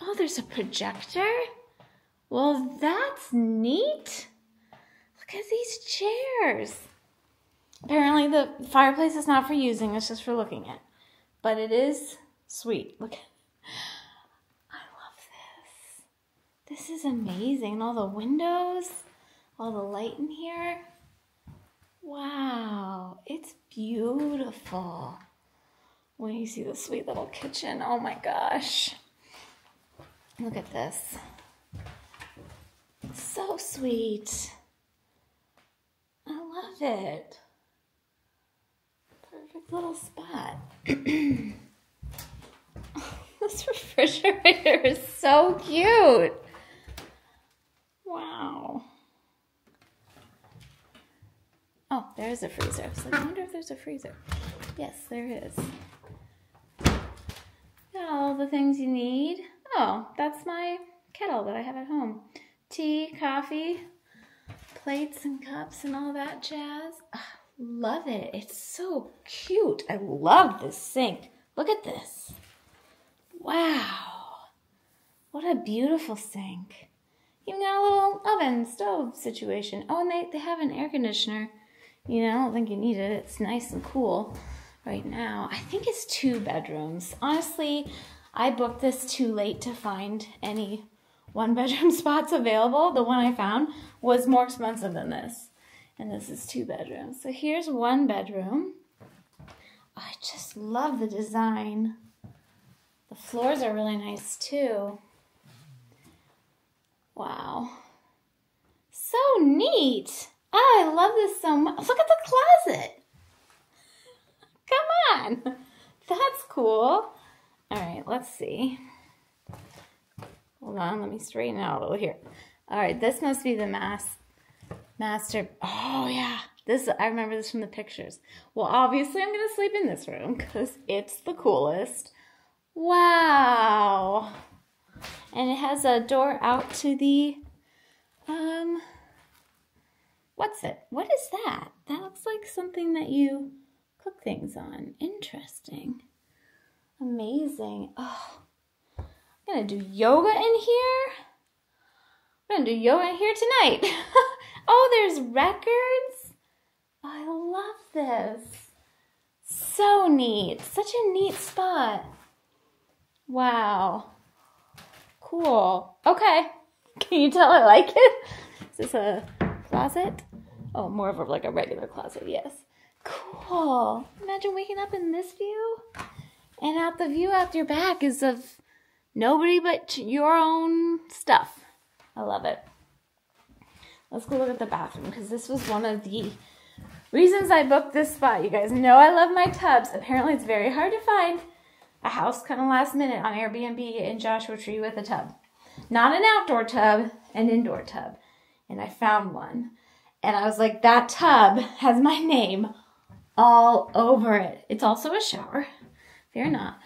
Oh, there's a projector. Well, that's neat. Look at these chairs. Apparently, the fireplace is not for using, it's just for looking at. But it is sweet. Look I love this. This is amazing. All the windows, all the light in here. Wow, it's beautiful. When you see the sweet little kitchen, oh my gosh. Look at this. So sweet. I love it. Perfect little spot. this refrigerator is so cute. Wow. Oh, there's a freezer. I was like, I wonder if there's a freezer. Yes, there is. Got all the things you need. Oh, that's my kettle that I have at home. Tea, coffee, plates and cups and all that jazz. Ah, love it. It's so cute. I love this sink. Look at this. Wow. What a beautiful sink. Even got a little oven, stove situation. Oh, and they, they have an air conditioner. You know, I don't think you need it. It's nice and cool right now. I think it's two bedrooms. Honestly, I booked this too late to find any one bedroom spots available. The one I found was more expensive than this. And this is two bedrooms. So here's one bedroom. I just love the design. The floors are really nice too. Wow. So neat. Oh, I love this so much. Look at the closet. Come on. That's cool. All right, let's see. Hold on, let me straighten out a little here. All right, this must be the mass master. Oh yeah, this I remember this from the pictures. Well, obviously I'm gonna sleep in this room because it's the coolest. Wow, and it has a door out to the um. What's it? What is that? That looks like something that you cook things on. Interesting. Amazing. Oh, I'm gonna do yoga in here. I'm gonna do yoga here tonight. oh, there's records. I love this. So neat. Such a neat spot. Wow. Cool. Okay. Can you tell I like it? Is this a closet? Oh, more of a, like a regular closet, yes. Cool. Imagine waking up in this view. And out the view out your back is of nobody but your own stuff. I love it. Let's go look at the bathroom because this was one of the reasons I booked this spot. You guys know I love my tubs. Apparently, it's very hard to find a house kind of last minute on Airbnb in Joshua Tree with a tub. Not an outdoor tub, an indoor tub. And I found one. And I was like, that tub has my name all over it. It's also a shower. Fear not.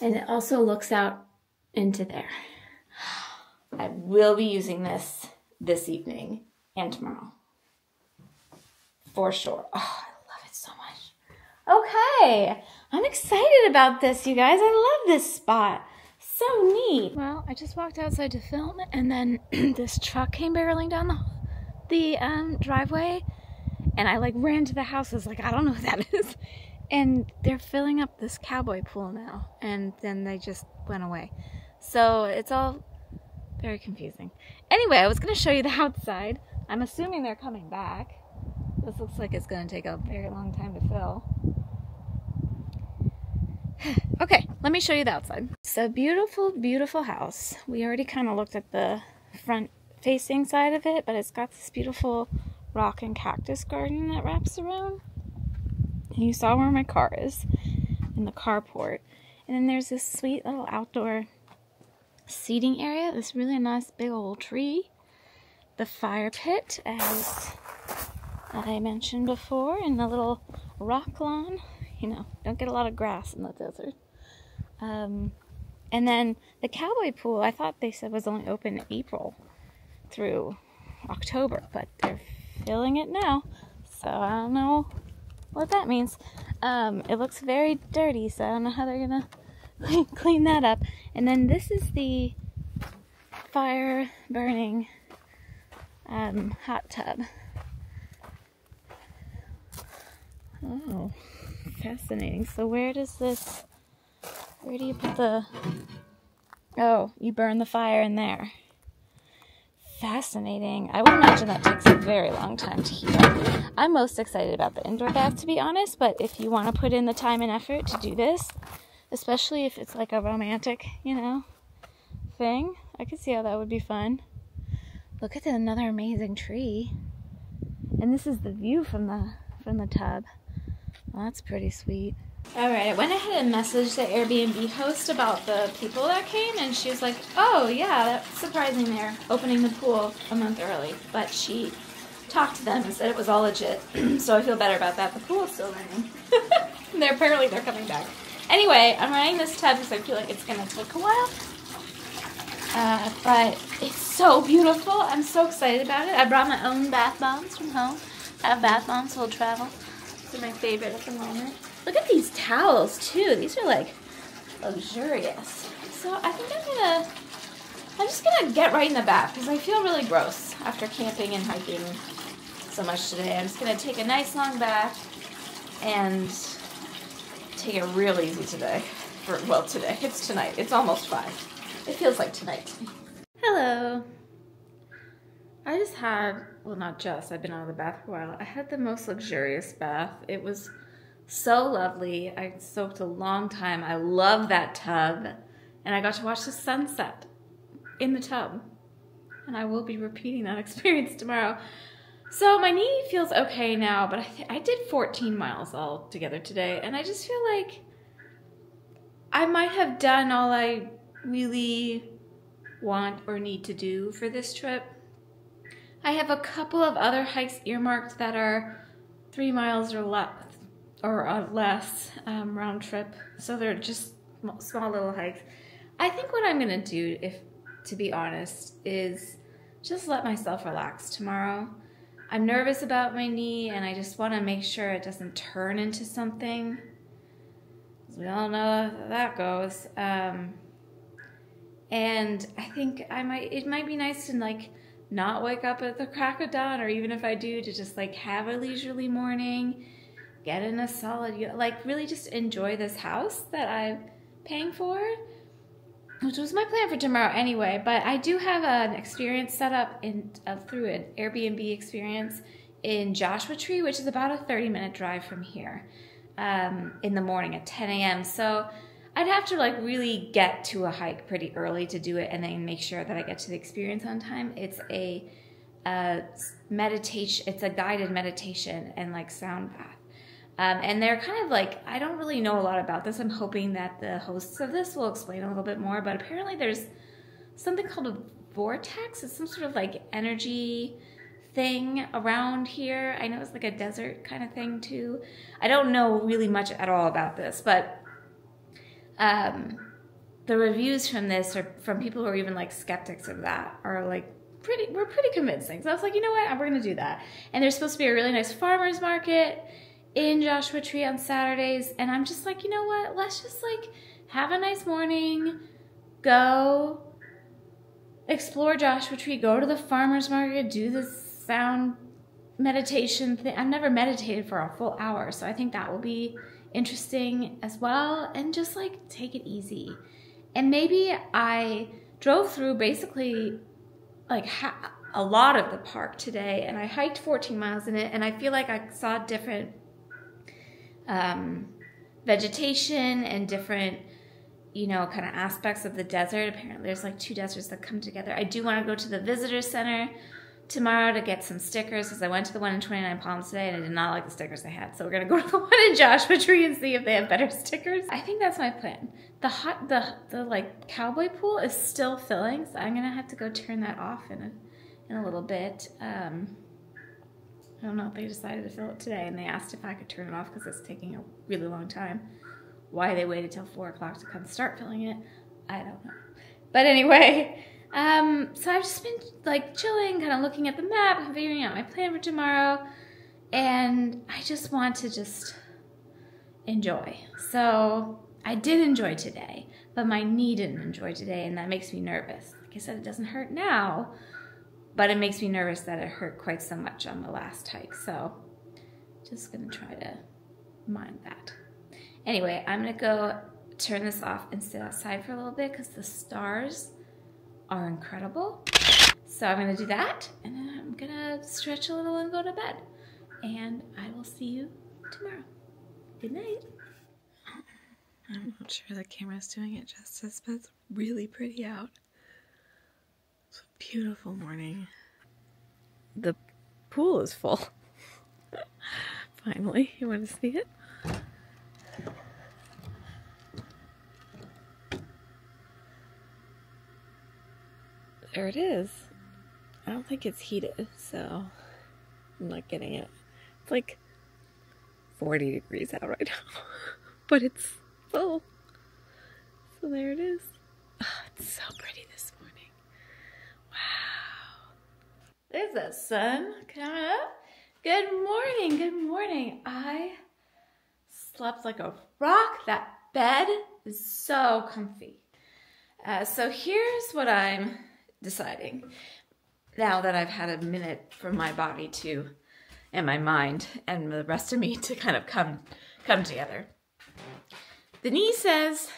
And it also looks out into there. I will be using this this evening and tomorrow. For sure. Oh, I love it so much. Okay. I'm excited about this, you guys. I love this spot. So neat. Well, I just walked outside to film and then this truck came barreling down the the um, driveway and I like ran to the house. I was like, I don't know what that is. And they're filling up this cowboy pool now. And then they just went away. So it's all very confusing. Anyway, I was going to show you the outside. I'm assuming they're coming back. This looks like it's going to take a very long time to fill. okay, let me show you the outside. So beautiful, beautiful house. We already kind of looked at the front facing side of it, but it's got this beautiful rock and cactus garden that wraps around. And you saw where my car is in the carport. And then there's this sweet little outdoor seating area, this really nice big old tree. The fire pit, as I mentioned before, and the little rock lawn. You know, don't get a lot of grass in the desert. Um, and then the cowboy pool, I thought they said was only open April through October, but they're filling it now. So I don't know what that means. Um, it looks very dirty, so I don't know how they're gonna clean that up. And then this is the fire burning um, hot tub. Oh, fascinating. So where does this, where do you put the, oh, you burn the fire in there. Fascinating. I would imagine that takes a very long time to heat up. I'm most excited about the indoor bath, to be honest, but if you want to put in the time and effort to do this, especially if it's like a romantic, you know, thing, I could see how that would be fun. Look at another amazing tree. And this is the view from the from the tub. Well, that's pretty sweet. All right, I went ahead and messaged the Airbnb host about the people that came, and she was like, "Oh yeah, that's surprising. They're opening the pool a month early." But she talked to them and said it was all legit, so I feel better about that. The pool is still running. they're apparently they're coming back. Anyway, I'm running this tub because I feel like it's gonna take a while. Uh, but it's so beautiful. I'm so excited about it. I brought my own bath bombs from home. I have bath bombs, so we'll travel. These are my favorite at the moment. Look at these towels too. These are like luxurious. So I think I'm gonna, I'm just gonna get right in the bath because I feel really gross after camping and hiking so much today. I'm just gonna take a nice long bath and take it real easy today. For well, today it's tonight. It's almost five. It feels like tonight. Hello. I just had, well, not just, I've been out of the bath for a while. I had the most luxurious bath. It was so lovely. I soaked a long time. I love that tub. And I got to watch the sunset in the tub. And I will be repeating that experience tomorrow. So my knee feels okay now, but I, I did 14 miles all together today. And I just feel like I might have done all I really want or need to do for this trip. I have a couple of other hikes earmarked that are three miles or less, or uh, less um, round trip. So they're just small little hikes. I think what I'm gonna do, if to be honest, is just let myself relax tomorrow. I'm nervous about my knee, and I just want to make sure it doesn't turn into something. We all know how that goes. Um, and I think I might. It might be nice to like not wake up at the crack of dawn, or even if I do, to just like have a leisurely morning get in a solid, like really just enjoy this house that I'm paying for, which was my plan for tomorrow anyway. But I do have an experience set up in uh, through an Airbnb experience in Joshua Tree, which is about a 30 minute drive from here um, in the morning at 10 a.m. So I'd have to like really get to a hike pretty early to do it and then make sure that I get to the experience on time. It's a, a meditation, it's a guided meditation and like sound bath. Um, and they're kind of like, I don't really know a lot about this. I'm hoping that the hosts of this will explain a little bit more. But apparently, there's something called a vortex. It's some sort of like energy thing around here. I know it's like a desert kind of thing too. I don't know really much at all about this, but um, the reviews from this are from people who are even like skeptics of that are like pretty, we're pretty convincing. So I was like, you know what, we're gonna do that. And there's supposed to be a really nice farmer's market in Joshua Tree on Saturdays. And I'm just like, you know what? Let's just like have a nice morning, go explore Joshua Tree, go to the farmer's market, do this sound meditation thing. I've never meditated for a full hour, so I think that will be interesting as well. And just like take it easy. And maybe I drove through basically like ha- a lot of the park today and I hiked 14 miles in it and I feel like I saw different um, vegetation and different you know kind of aspects of the desert apparently there's like two deserts that come together I do want to go to the visitor center tomorrow to get some stickers because I went to the one in 29 Palms today and I did not like the stickers they had. So we're gonna go to the one in Joshua Tree and see if they have better stickers. I think that's my plan. The hot, the the like cowboy pool is still filling, so I'm gonna have to go turn that off in a in a little bit. Um, I don't know if they decided to fill it today and they asked if I could turn it off because it's taking a really long time. Why they waited till four o'clock to come start filling it, I don't know. But anyway. Um, so I've just been like chilling, kind of looking at the map, figuring out my plan for tomorrow, and I just want to just enjoy. So I did enjoy today, but my knee didn't enjoy today, and that makes me nervous. Like I said, it doesn't hurt now, but it makes me nervous that it hurt quite so much on the last hike. So just gonna try to mind that. Anyway, I'm gonna go turn this off and sit outside for a little bit because the stars are incredible. So I'm gonna do that and then I'm gonna stretch a little and go to bed. And I will see you tomorrow. Good night. I'm not sure the camera's doing it justice, but it's really pretty out. Beautiful morning. The pool is full. Finally, you want to see it? There it is. I don't think it's heated, so I'm not getting it. It's like 40 degrees out right now, but it's full. So there it is. Oh, it's so pretty this morning. Wow. There's that sun coming up. Good morning, good morning. I slept like a rock. That bed is so comfy. Uh, so here's what I'm deciding now that I've had a minute for my body to and my mind and the rest of me to kind of come come together. The knee says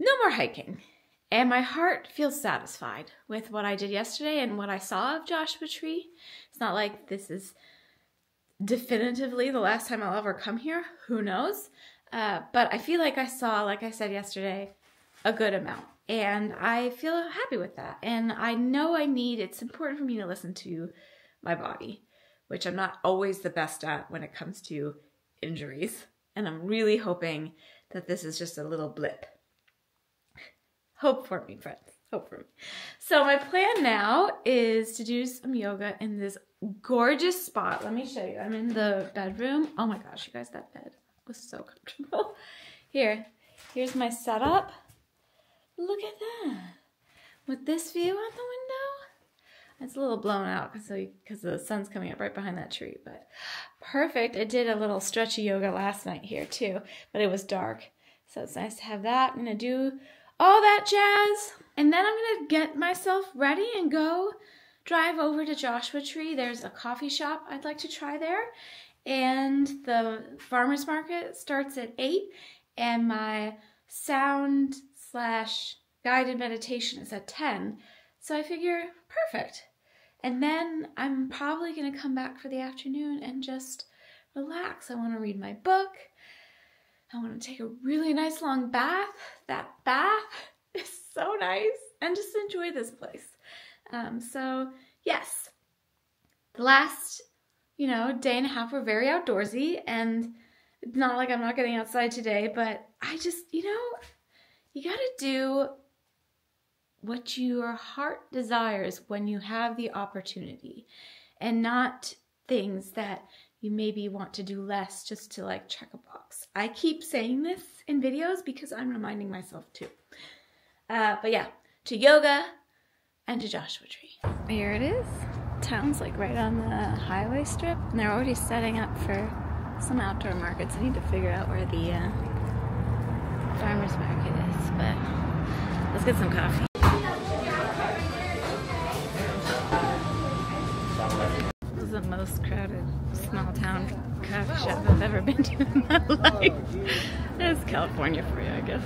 no more hiking. And my heart feels satisfied with what I did yesterday and what I saw of Joshua Tree. It's not like this is definitively the last time I'll ever come here. Who knows? Uh, but I feel like I saw, like I said yesterday, a good amount. And I feel happy with that. And I know I need, it's important for me to listen to my body, which I'm not always the best at when it comes to injuries. And I'm really hoping that this is just a little blip. Hope for me, friends. Hope for me. So my plan now is to do some yoga in this gorgeous spot. Let me show you. I'm in the bedroom. Oh my gosh, you guys, that bed was so comfortable. Here, here's my setup. Look at that. With this view out the window. It's a little blown out because the sun's coming up right behind that tree, but perfect. I did a little stretchy yoga last night here too, but it was dark. So it's nice to have that. I'm to do all that jazz. And then I'm to get myself ready and go drive over to Joshua Tree. There's a coffee shop I'd like to try there. And the farmer's market starts at 8. And my sound slash guided meditation is at 10. So I figure, perfect. And then I'm probably to come back for the afternoon and just relax. I want to read my book. I want to take a really nice long bath. That bath is so nice. And just enjoy this place. Um, so, yes, the last, you know, day and a half were very outdoorsy. And it's not like I'm not getting outside today, but I just, you know, you got to do what your heart desires when you have the opportunity and not things that you maybe want to do less just to like check a box. I keep saying this in videos because I'm reminding myself too. Uh, but yeah, to yoga and to Joshua Tree. Here it is. Town's like right on the highway strip and they're already setting up for some outdoor markets. I need to figure out where the uh, farmer's market is, but let's get some coffee. Most crowded small town coffee shop I've ever been to in my life. That's California for you, I guess.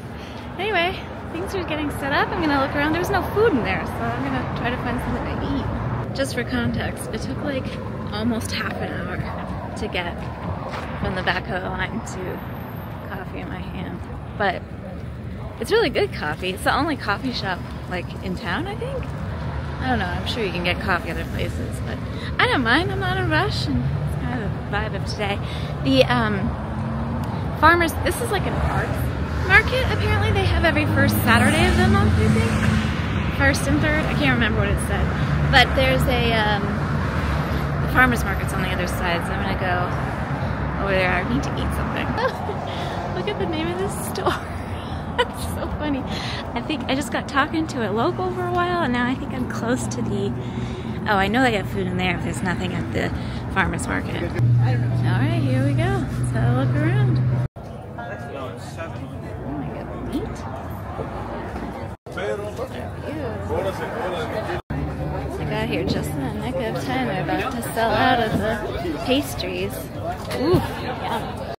Anyway, things are getting set up. I'm gonna look around. There's no food in there, so I'm gonna try to find something to eat. Just for context, it took like almost half an hour to get from the back of the line to coffee in my hand. But it's really good coffee. It's the only coffee shop like in town, I think. I don't know. I'm sure you can get coffee other places, but I don't mind. I'm not in a rush, and it's kind of the vibe of today. The um, farmers. This is like an arts market. Apparently, they have every first Saturday of the month. I think first and third. I can't remember what it said, but there's a um, the farmers market's on the other side, so I'm gonna go over there. I need to eat something. Look at the name of this store. That's so funny. I think I just got talking to a local for a while, and now I think I'm close to the. Oh, I know they have food in there if there's nothing at the farmer's market. All right, here we go. So look around. Oh my god, meat. I got here just in the nick of time. They're about to sell out of the pastries. Ooh, yum.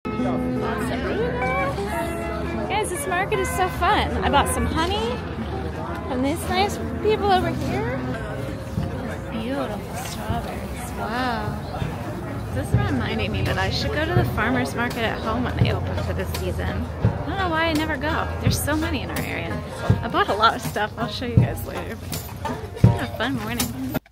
Fun. I bought some honey from these nice people over here. Beautiful strawberries. Wow. This is reminding me that I should go to the farmer's market at home when they open for this season. I don't know why I never go. There's so many in our area. I bought a lot of stuff. I'll show you guys later. Been a fun morning.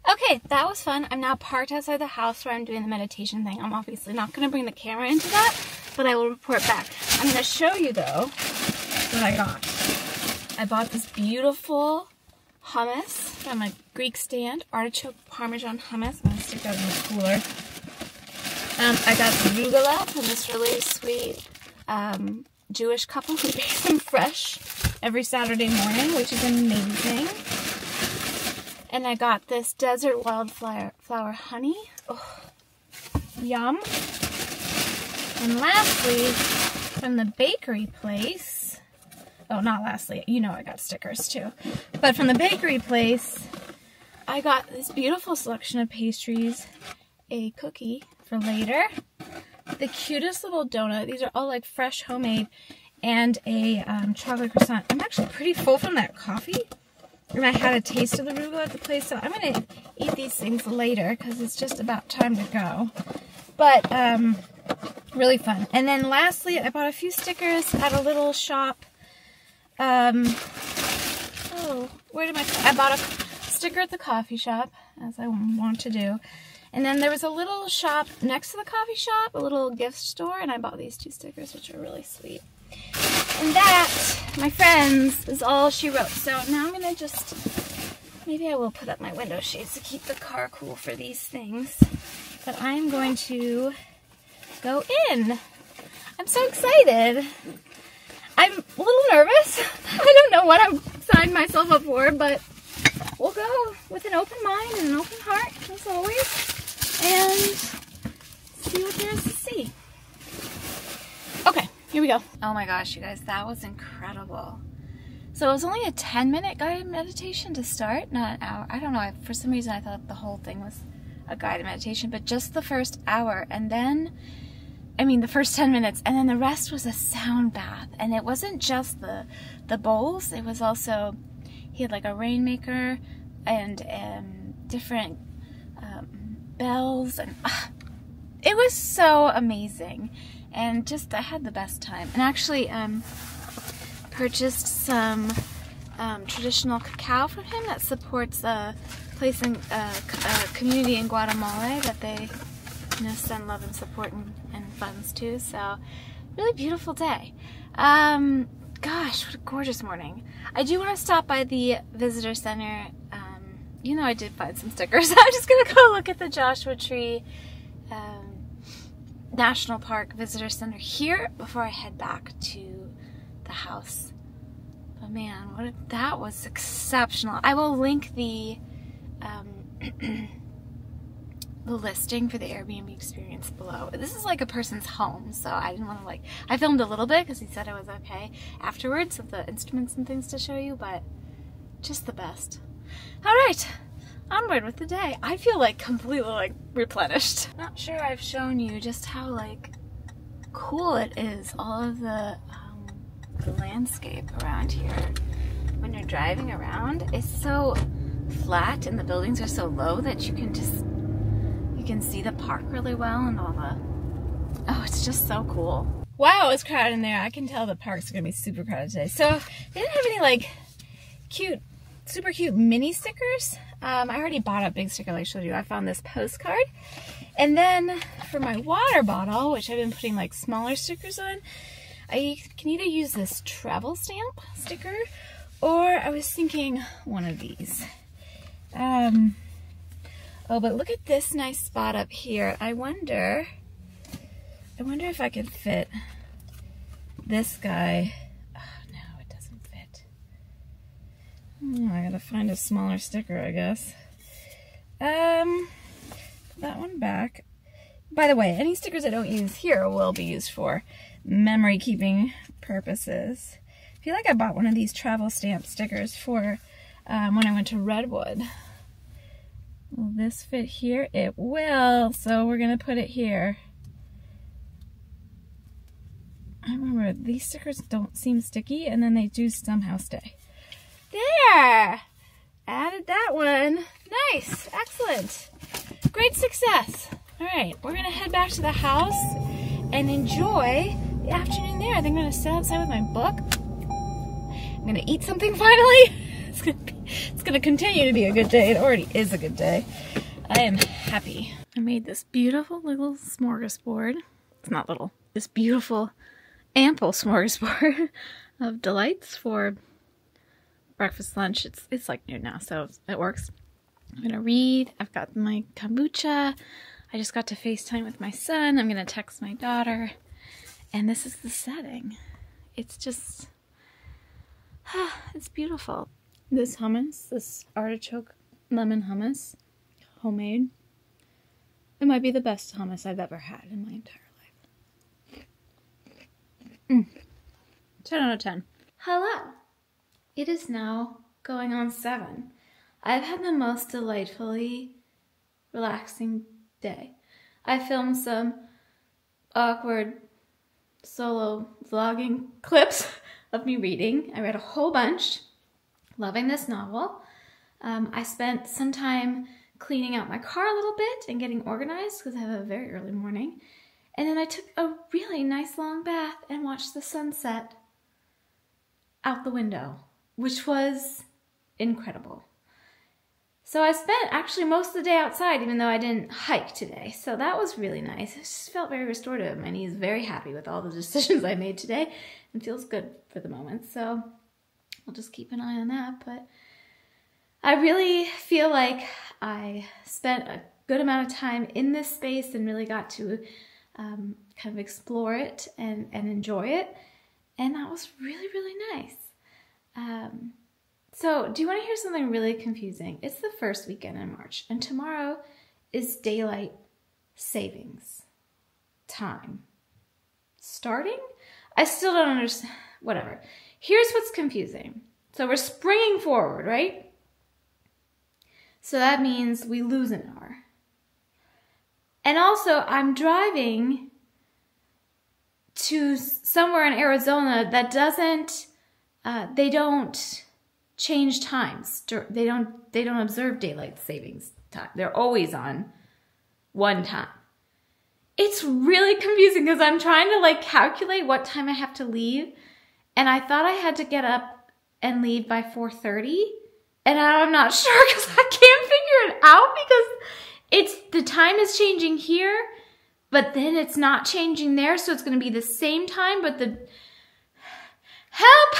Okay, that was fun. I'm now parked outside the house where I'm doing the meditation thing. I'm obviously not going to bring the camera into that, but I will report back. I'm going to show you, though, I got. I bought this beautiful hummus from a Greek stand, artichoke parmesan hummus. I'm going to stick that in the cooler. Um, I got rugelach from this really sweet um, Jewish couple who bakes them fresh every Saturday morning, which is amazing. And I got this desert wildflower flower honey. Oh, yum. And lastly, from the bakery place, oh, not lastly, you know I got stickers too. But from the bakery place, I got this beautiful selection of pastries, a cookie for later, the cutest little donut. These are all like fresh homemade, and a um, chocolate croissant. I'm actually pretty full from that coffee. And I had a taste of the rugelach at the place, so I'm going to eat these things later because it's just about time to go. But, um, really fun. And then lastly, I bought a few stickers at a little shop. Um, oh, where did my, I bought a sticker at the coffee shop, as I want to do. And then there was a little shop next to the coffee shop, a little gift store, and I bought these two stickers, which are really sweet. And that, my friends, is all she wrote. So now I'm gonna just, maybe I will put up my window shades to keep the car cool for these things. But I'm going to go in. I'm so excited. I'm a little nervous. I don't know what I've signed myself up for, but we'll go with an open mind and an open heart, as always, and see what there is to see. Okay, here we go. Oh my gosh, you guys, that was incredible. So it was only a 10 minute guided meditation to start, not an hour. I don't know, I, for some reason I thought the whole thing was a guided meditation, but just the first hour. And then, I mean, the first 10 minutes, and then the rest was a sound bath. And it wasn't just the, the bowls, it was also, he had like a rainmaker and um, different um, bells. And uh, it was so amazing. And just, I had the best time. And actually, um, purchased some um, traditional cacao from him that supports a place in uh, a community in Guatemala that they know send love and support and, and funds too. So really beautiful day. Um, gosh, what a gorgeous morning. I do want to stop by the visitor center. Um, you know I did find some stickers. I'm just gonna go look at the Joshua Tree um, National Park Visitor Center here before I head back to the house. But man, what if that was exceptional. I will link the um, the listing for the Airbnb experience below. This is like a person's home, so I didn't want to like, I filmed a little bit because he said it was okay afterwards with the instruments and things to show you, but just the best. All right, onward with the day. I feel like completely like replenished. Not sure I've shown you just how like cool it is. All of the, um, the landscape around here. When you're driving around, it's so flat and the buildings are so low that you can just you can see the park really well and all the oh it's just so cool. Wow it's crowded in there. I can tell the parks gonna be super crowded today. So they didn't have any like cute super cute mini stickers. Um, i already bought a big sticker like I showed you. I found this postcard. And then for my water bottle which i've been putting like smaller stickers on i can either use this travel stamp sticker or i was thinking one of these. Um, oh, but look at this nice spot up here. I wonder, I wonder if I can fit this guy. Oh, no, it doesn't fit. Oh, I gotta find a smaller sticker, I guess. Um, that one back. By the way, any stickers I don't use here will be used for memory keeping purposes. I feel like I bought one of these travel stamp stickers for um, when I went to Redwood. Will this fit here? It will, so we're going to put it here. I remember these stickers don't seem sticky and then they do somehow stay. There! Added that one. Nice. Excellent. Great success. All right, we're going to head back to the house and enjoy the afternoon there. I think I'm going to sit outside with my book. I'm going to eat something finally. It's to be it's gonna continue to be a good day. It already is a good day. I am happy. I made this beautiful little smorgasbord. It's not little. This beautiful, ample smorgasbord of delights for breakfast, lunch. It's it's like noon now, so it works. I'm gonna read. I've got my kombucha. I just got to FaceTime with my son. I'm gonna text my daughter. And this is the setting. It's just, it's beautiful. This hummus, this artichoke lemon hummus, homemade, it might be the best hummus I've ever had in my entire life. Mm. 10 out of 10. Hello. It is now going on 7. I've had the most delightfully relaxing day. I filmed some awkward solo vlogging clips of me reading. I read a whole bunch loving this novel. Um, I spent some time cleaning out my car a little bit and getting organized because I have a very early morning. And then I took a really nice long bath and watched the sunset out the window, which was incredible. So I spent actually most of the day outside, even though I didn't hike today. So that was really nice. It just felt very restorative. My knee is very happy with all the decisions I made today and feels good for the moment. So I'll just keep an eye on that. But I really feel like I spent a good amount of time in this space and really got to um, kind of explore it and, and enjoy it. And that was really, really nice. Um, so, do you want to hear something really confusing? It's the first weekend in March, and tomorrow is daylight savings time. Starting? I still don't understand. Whatever. Here's what's confusing. So we're springing forward, right? So that means we lose an hour. And also, I'm driving to somewhere in Arizona that doesn't, uh, they don't change times. They don't, they don't observe daylight savings time. They're always on one time. It's really confusing because I'm trying to like calculate what time I have to leave and I thought I had to get up and leave by 4.30. And I'm not sure because I can't figure it out because it's the time is changing here, but then it's not changing there. So it's going to be the same time, but the help.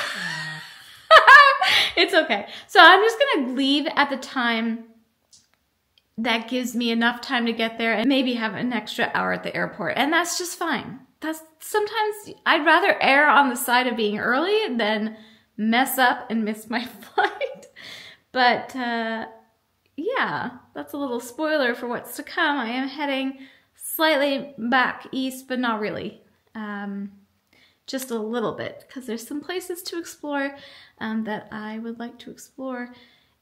it's okay. So I'm just going to leave at the time that gives me enough time to get there and maybe have an extra hour at the airport. And that's just fine that's sometimes I'd rather err on the side of being early than mess up and miss my flight. but uh, yeah, that's a little spoiler for what's to come. I am heading slightly back east, but not really. Um, just a little bit because there's some places to explore um, that I would like to explore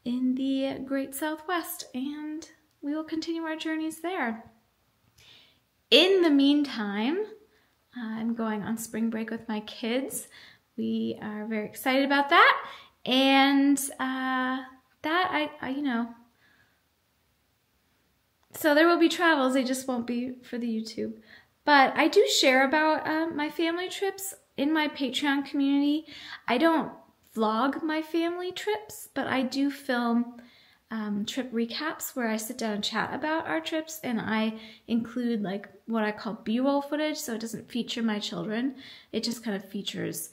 in the Great Southwest, and we will continue our journeys there. In the meantime, I'm going on spring break with my kids. We are very excited about that, and uh, that I, I, you know, so there will be travels. They just won't be for the YouTube. But I do share about uh, my family trips in my Patreon community. I don't vlog my family trips, but I do film um, trip recaps where I sit down and chat about our trips and I include like what I call B-roll footage so it doesn't feature my children. It just kind of features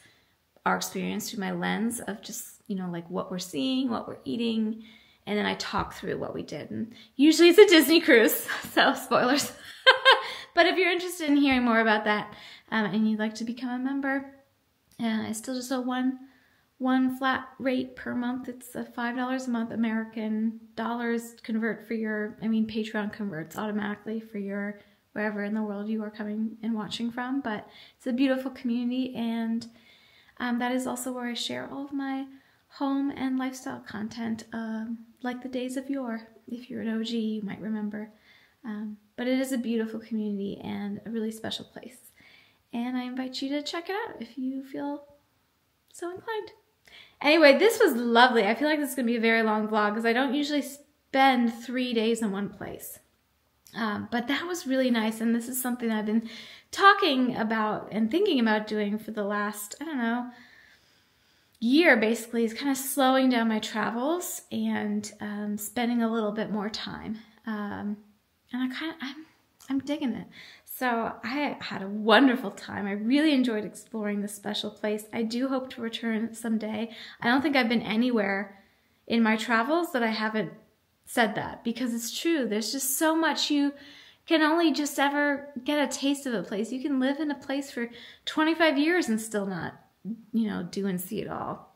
our experience through my lens of just, you know, like what we're seeing, what we're eating, and then I talk through what we did. And usually it's a Disney cruise, so spoilers. but if you're interested in hearing more about that um, and you'd like to become a member, uh, it's still just a one one flat rate per month. It's a five dollars a month American dollars convert for your. I mean, Patreon converts automatically for your wherever in the world you are coming and watching from. But it's a beautiful community, and um, that is also where I share all of my home and lifestyle content, um, like the days of yore. If you're an OG, you might remember. Um, but it is a beautiful community and a really special place. And I invite you to check it out if you feel so inclined. Anyway, this was lovely. I feel like this is going to be a very long vlog because I don't usually spend three days in one place. Um, but that was really nice, and this is something I've been talking about and thinking about doing for the last, I don't know, year basically is kind of slowing down my travels and um, spending a little bit more time. Um, and I kind of, I'm, I'm digging it. So I had a wonderful time. I really enjoyed exploring this special place. I do hope to return someday. I don't think I've been anywhere in my travels that I haven't said that because it's true. There's just so much you can only just ever get a taste of a place. You can live in a place for 25 years and still not, you know, do and see it all.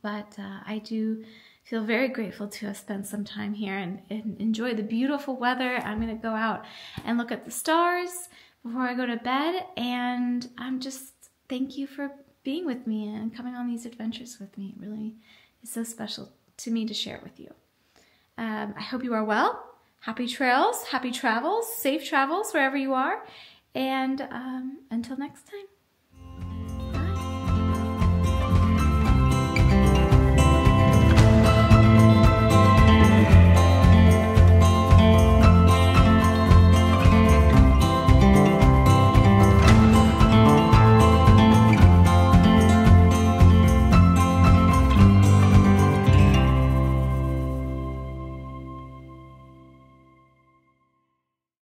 But uh, I do feel very grateful to have spent some time here and, and enjoy the beautiful weather. I'm going to go out and look at the stars before I go to bed. And I'm just, thank you for being with me and coming on these adventures with me. It really is so special to me to share it with you. Um, I hope you are well. Happy trails, happy travels, safe travels wherever you are. And um, until next time.